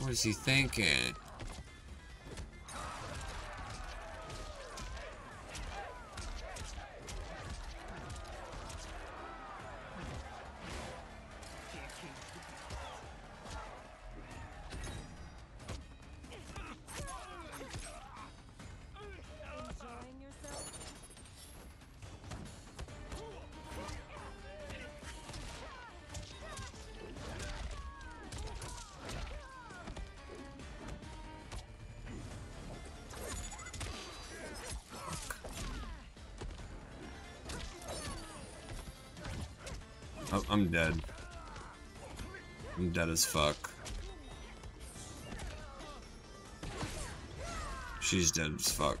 What is he thinking? Dead. I'm dead as fuck. She's dead as fuck.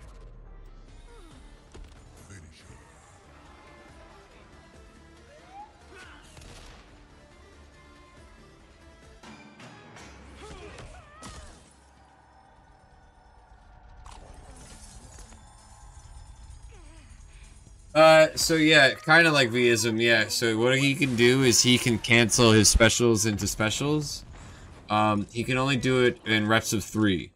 Uh, so yeah, kind of like Vism, yeah. So what he can do is he can cancel his specials into specials. Um, he can only do it in reps of three.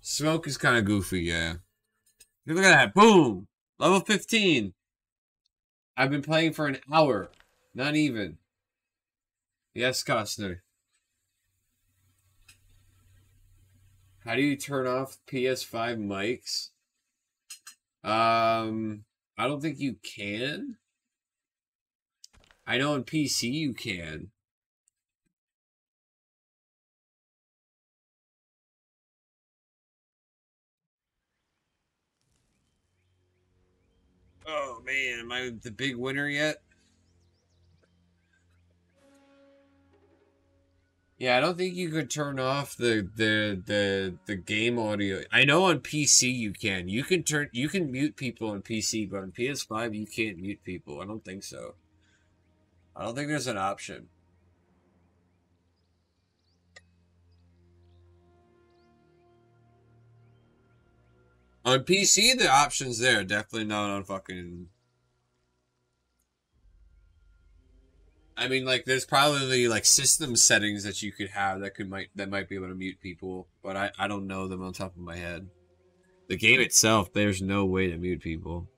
Smoke is kind of goofy, yeah. Look at that, boom! Level 15! I've been playing for an hour. Not even. Yes, Costner. How do you turn off PS5 mics? Um, I don't think you can. I know on PC you can. Oh man, am I the big winner yet? Yeah, I don't think you could turn off the the the the game audio. I know on PC you can. You can turn you can mute people on PC, but on PS5 you can't mute people. I don't think so. I don't think there's an option. On PC, the option's there. Definitely not on fucking. I mean, like, there's probably like system settings that you could have that could might that might be able to mute people, but I I don't know them on top of my head. The game itself, there's no way to mute people.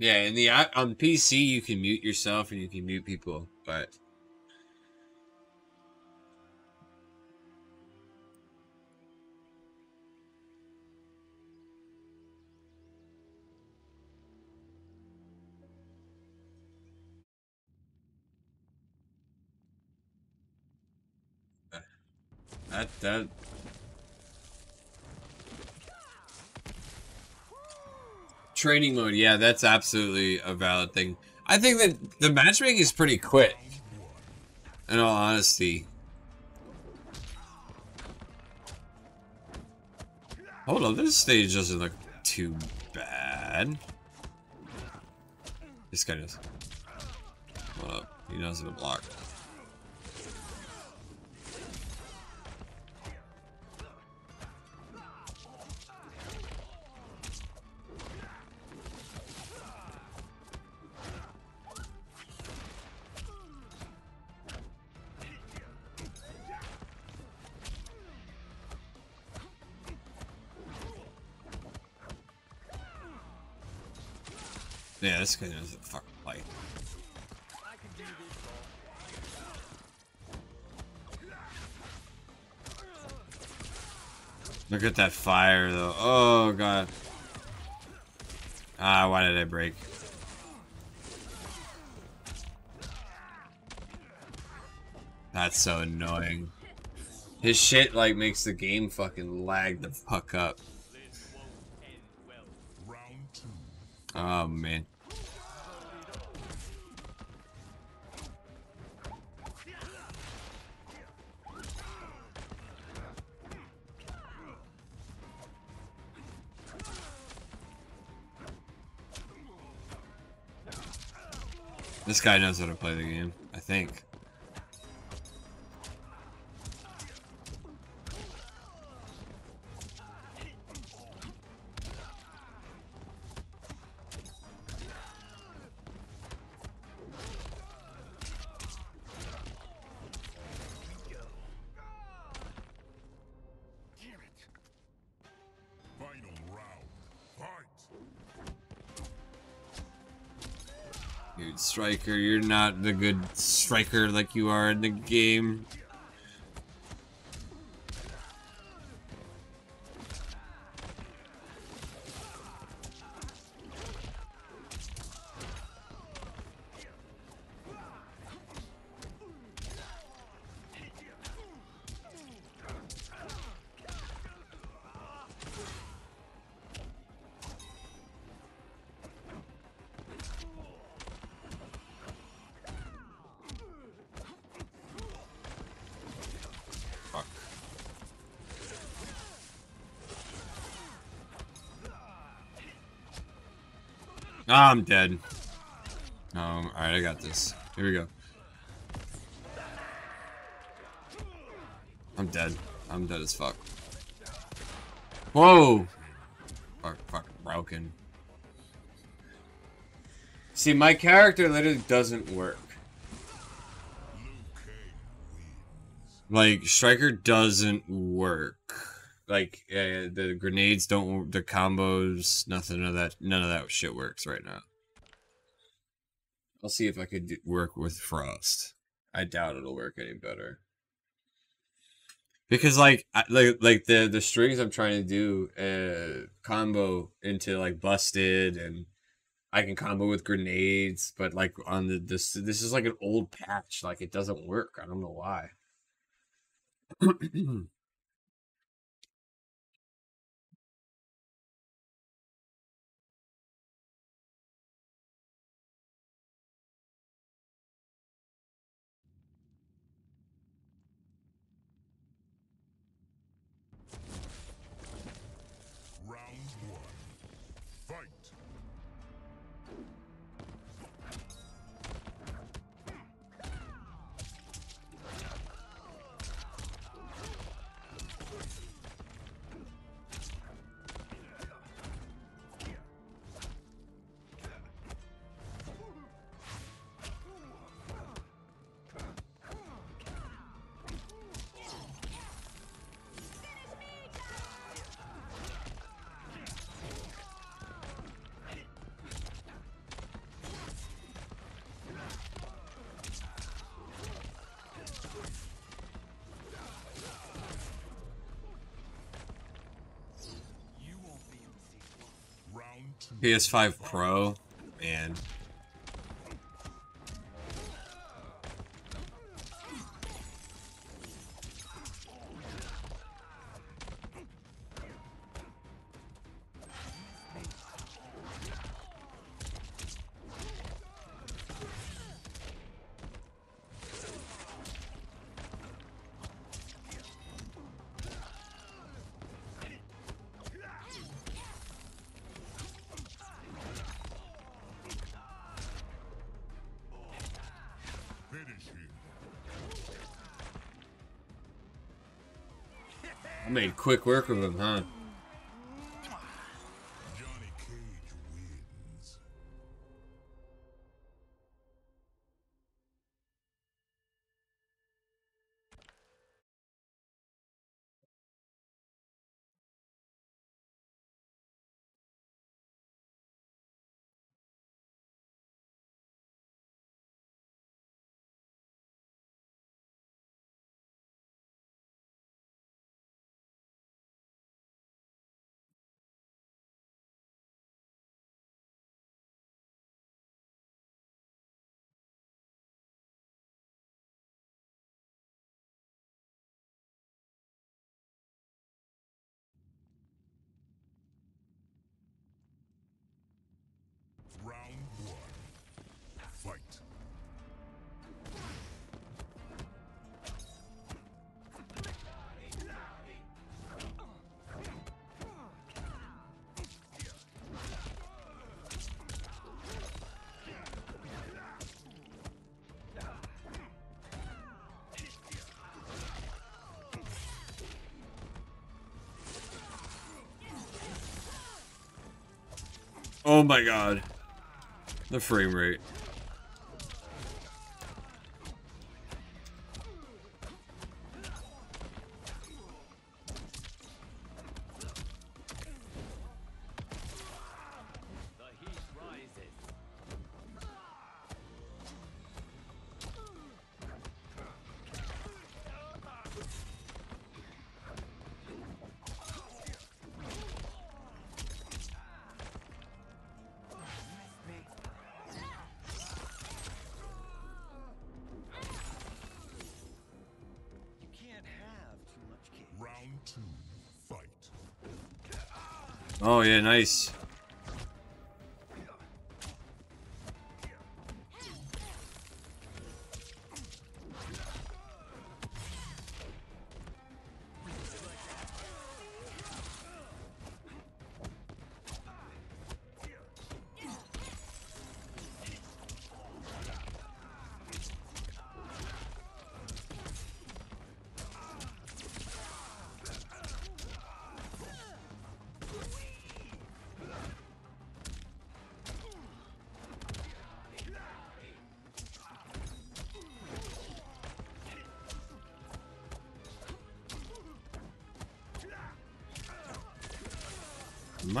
Yeah, in the on PC you can mute yourself and you can mute people, but uh, that that training mode, yeah, that's absolutely a valid thing. I think that the matchmaking is pretty quick. In all honesty. Hold on, this stage doesn't look too bad. This guy does. Hold up. He to block. Yeah, this guy knows the fucking fight. Look at that fire, though. Oh, God. Ah, why did I break? That's so annoying. His shit, like, makes the game fucking lag the fuck up. Oh, man. This guy knows how to play the game, I think. Stryker, you're not the good striker like you are in the game. I'm dead. Um, alright, I got this. Here we go. I'm dead. I'm dead as fuck. Whoa! Fuck, fuck, broken. See, my character literally doesn't work. Like, Stryker doesn't work. Like, uh, the grenades don't, the combos, nothing of that, none of that shit works right now. I'll see if I could do, work with Frost. I doubt it'll work any better. Because like, I, like, like the the strings I'm trying to do, uh, combo into like busted, and I can combo with grenades, but like on the this this is like an old patch, like it doesn't work. I don't know why. PS5 Pro, man. Quick work of him, huh? Oh my god. The frame rate. Oh yeah, nice.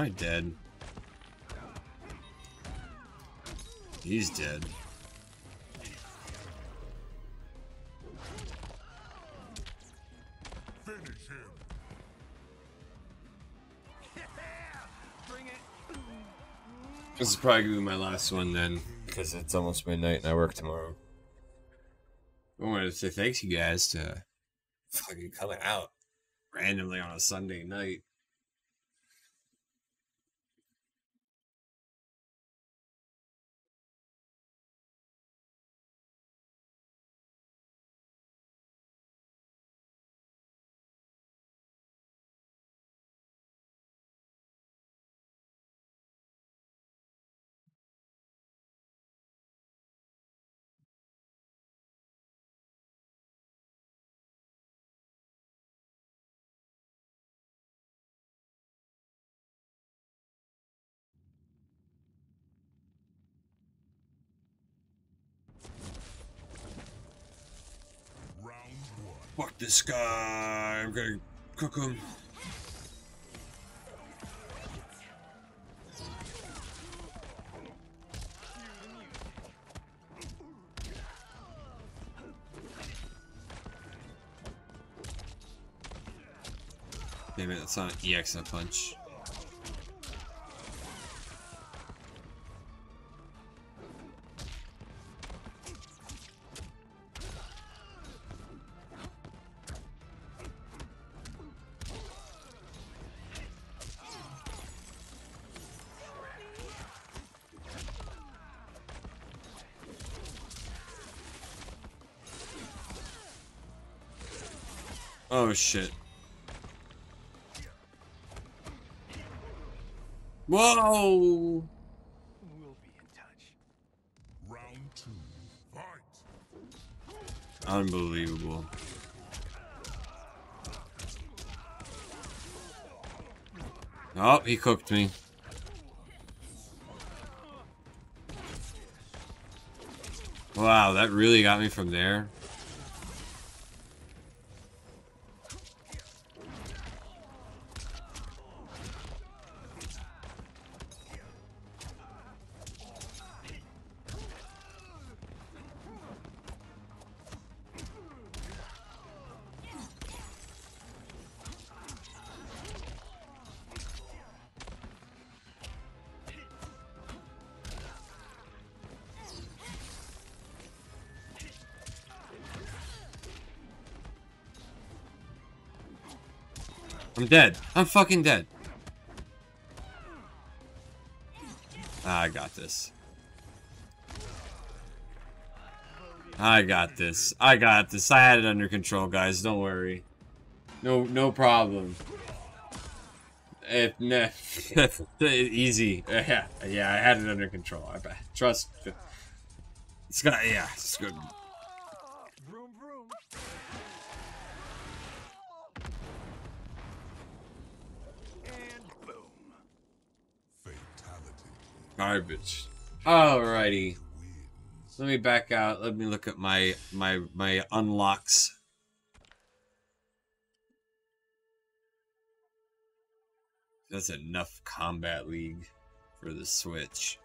I dead? He's dead. Finish him. This is probably gonna be my last one then, because it's almost midnight and I work tomorrow. I wanted to say thanks you guys to fucking coming out randomly on a Sunday night. This guy. I'm gonna cook him. Maybe that's not an EX punch. Oh shit. Whoa! We'll be in touch. Round two. Fight. Unbelievable. Oh, he cooked me. Wow, that really got me from there. I'm dead. I'm fucking dead. Ah, I got this. I got this. I got this. I had it under control, guys. Don't worry. No, no problem. If nah, easy. Yeah, yeah. I had it under control. I bet. Trust. It's got. Yeah, it's good. Vroom vroom. And boom. Fatality. Garbage. Alrighty. Let me back out. Let me look at my my my unlocks. That's enough Kombat League for the Switch.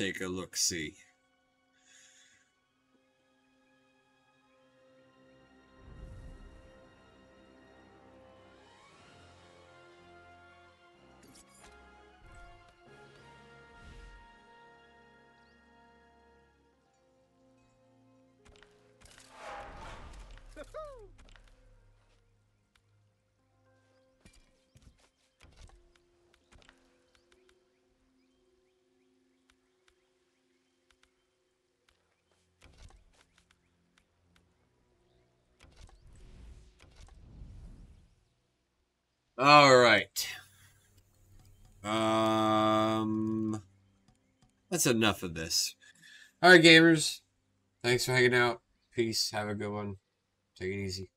Take a look see. That's enough of this. All right, gamers. Thanks for hanging out. Peace. Have a good one. Take it easy.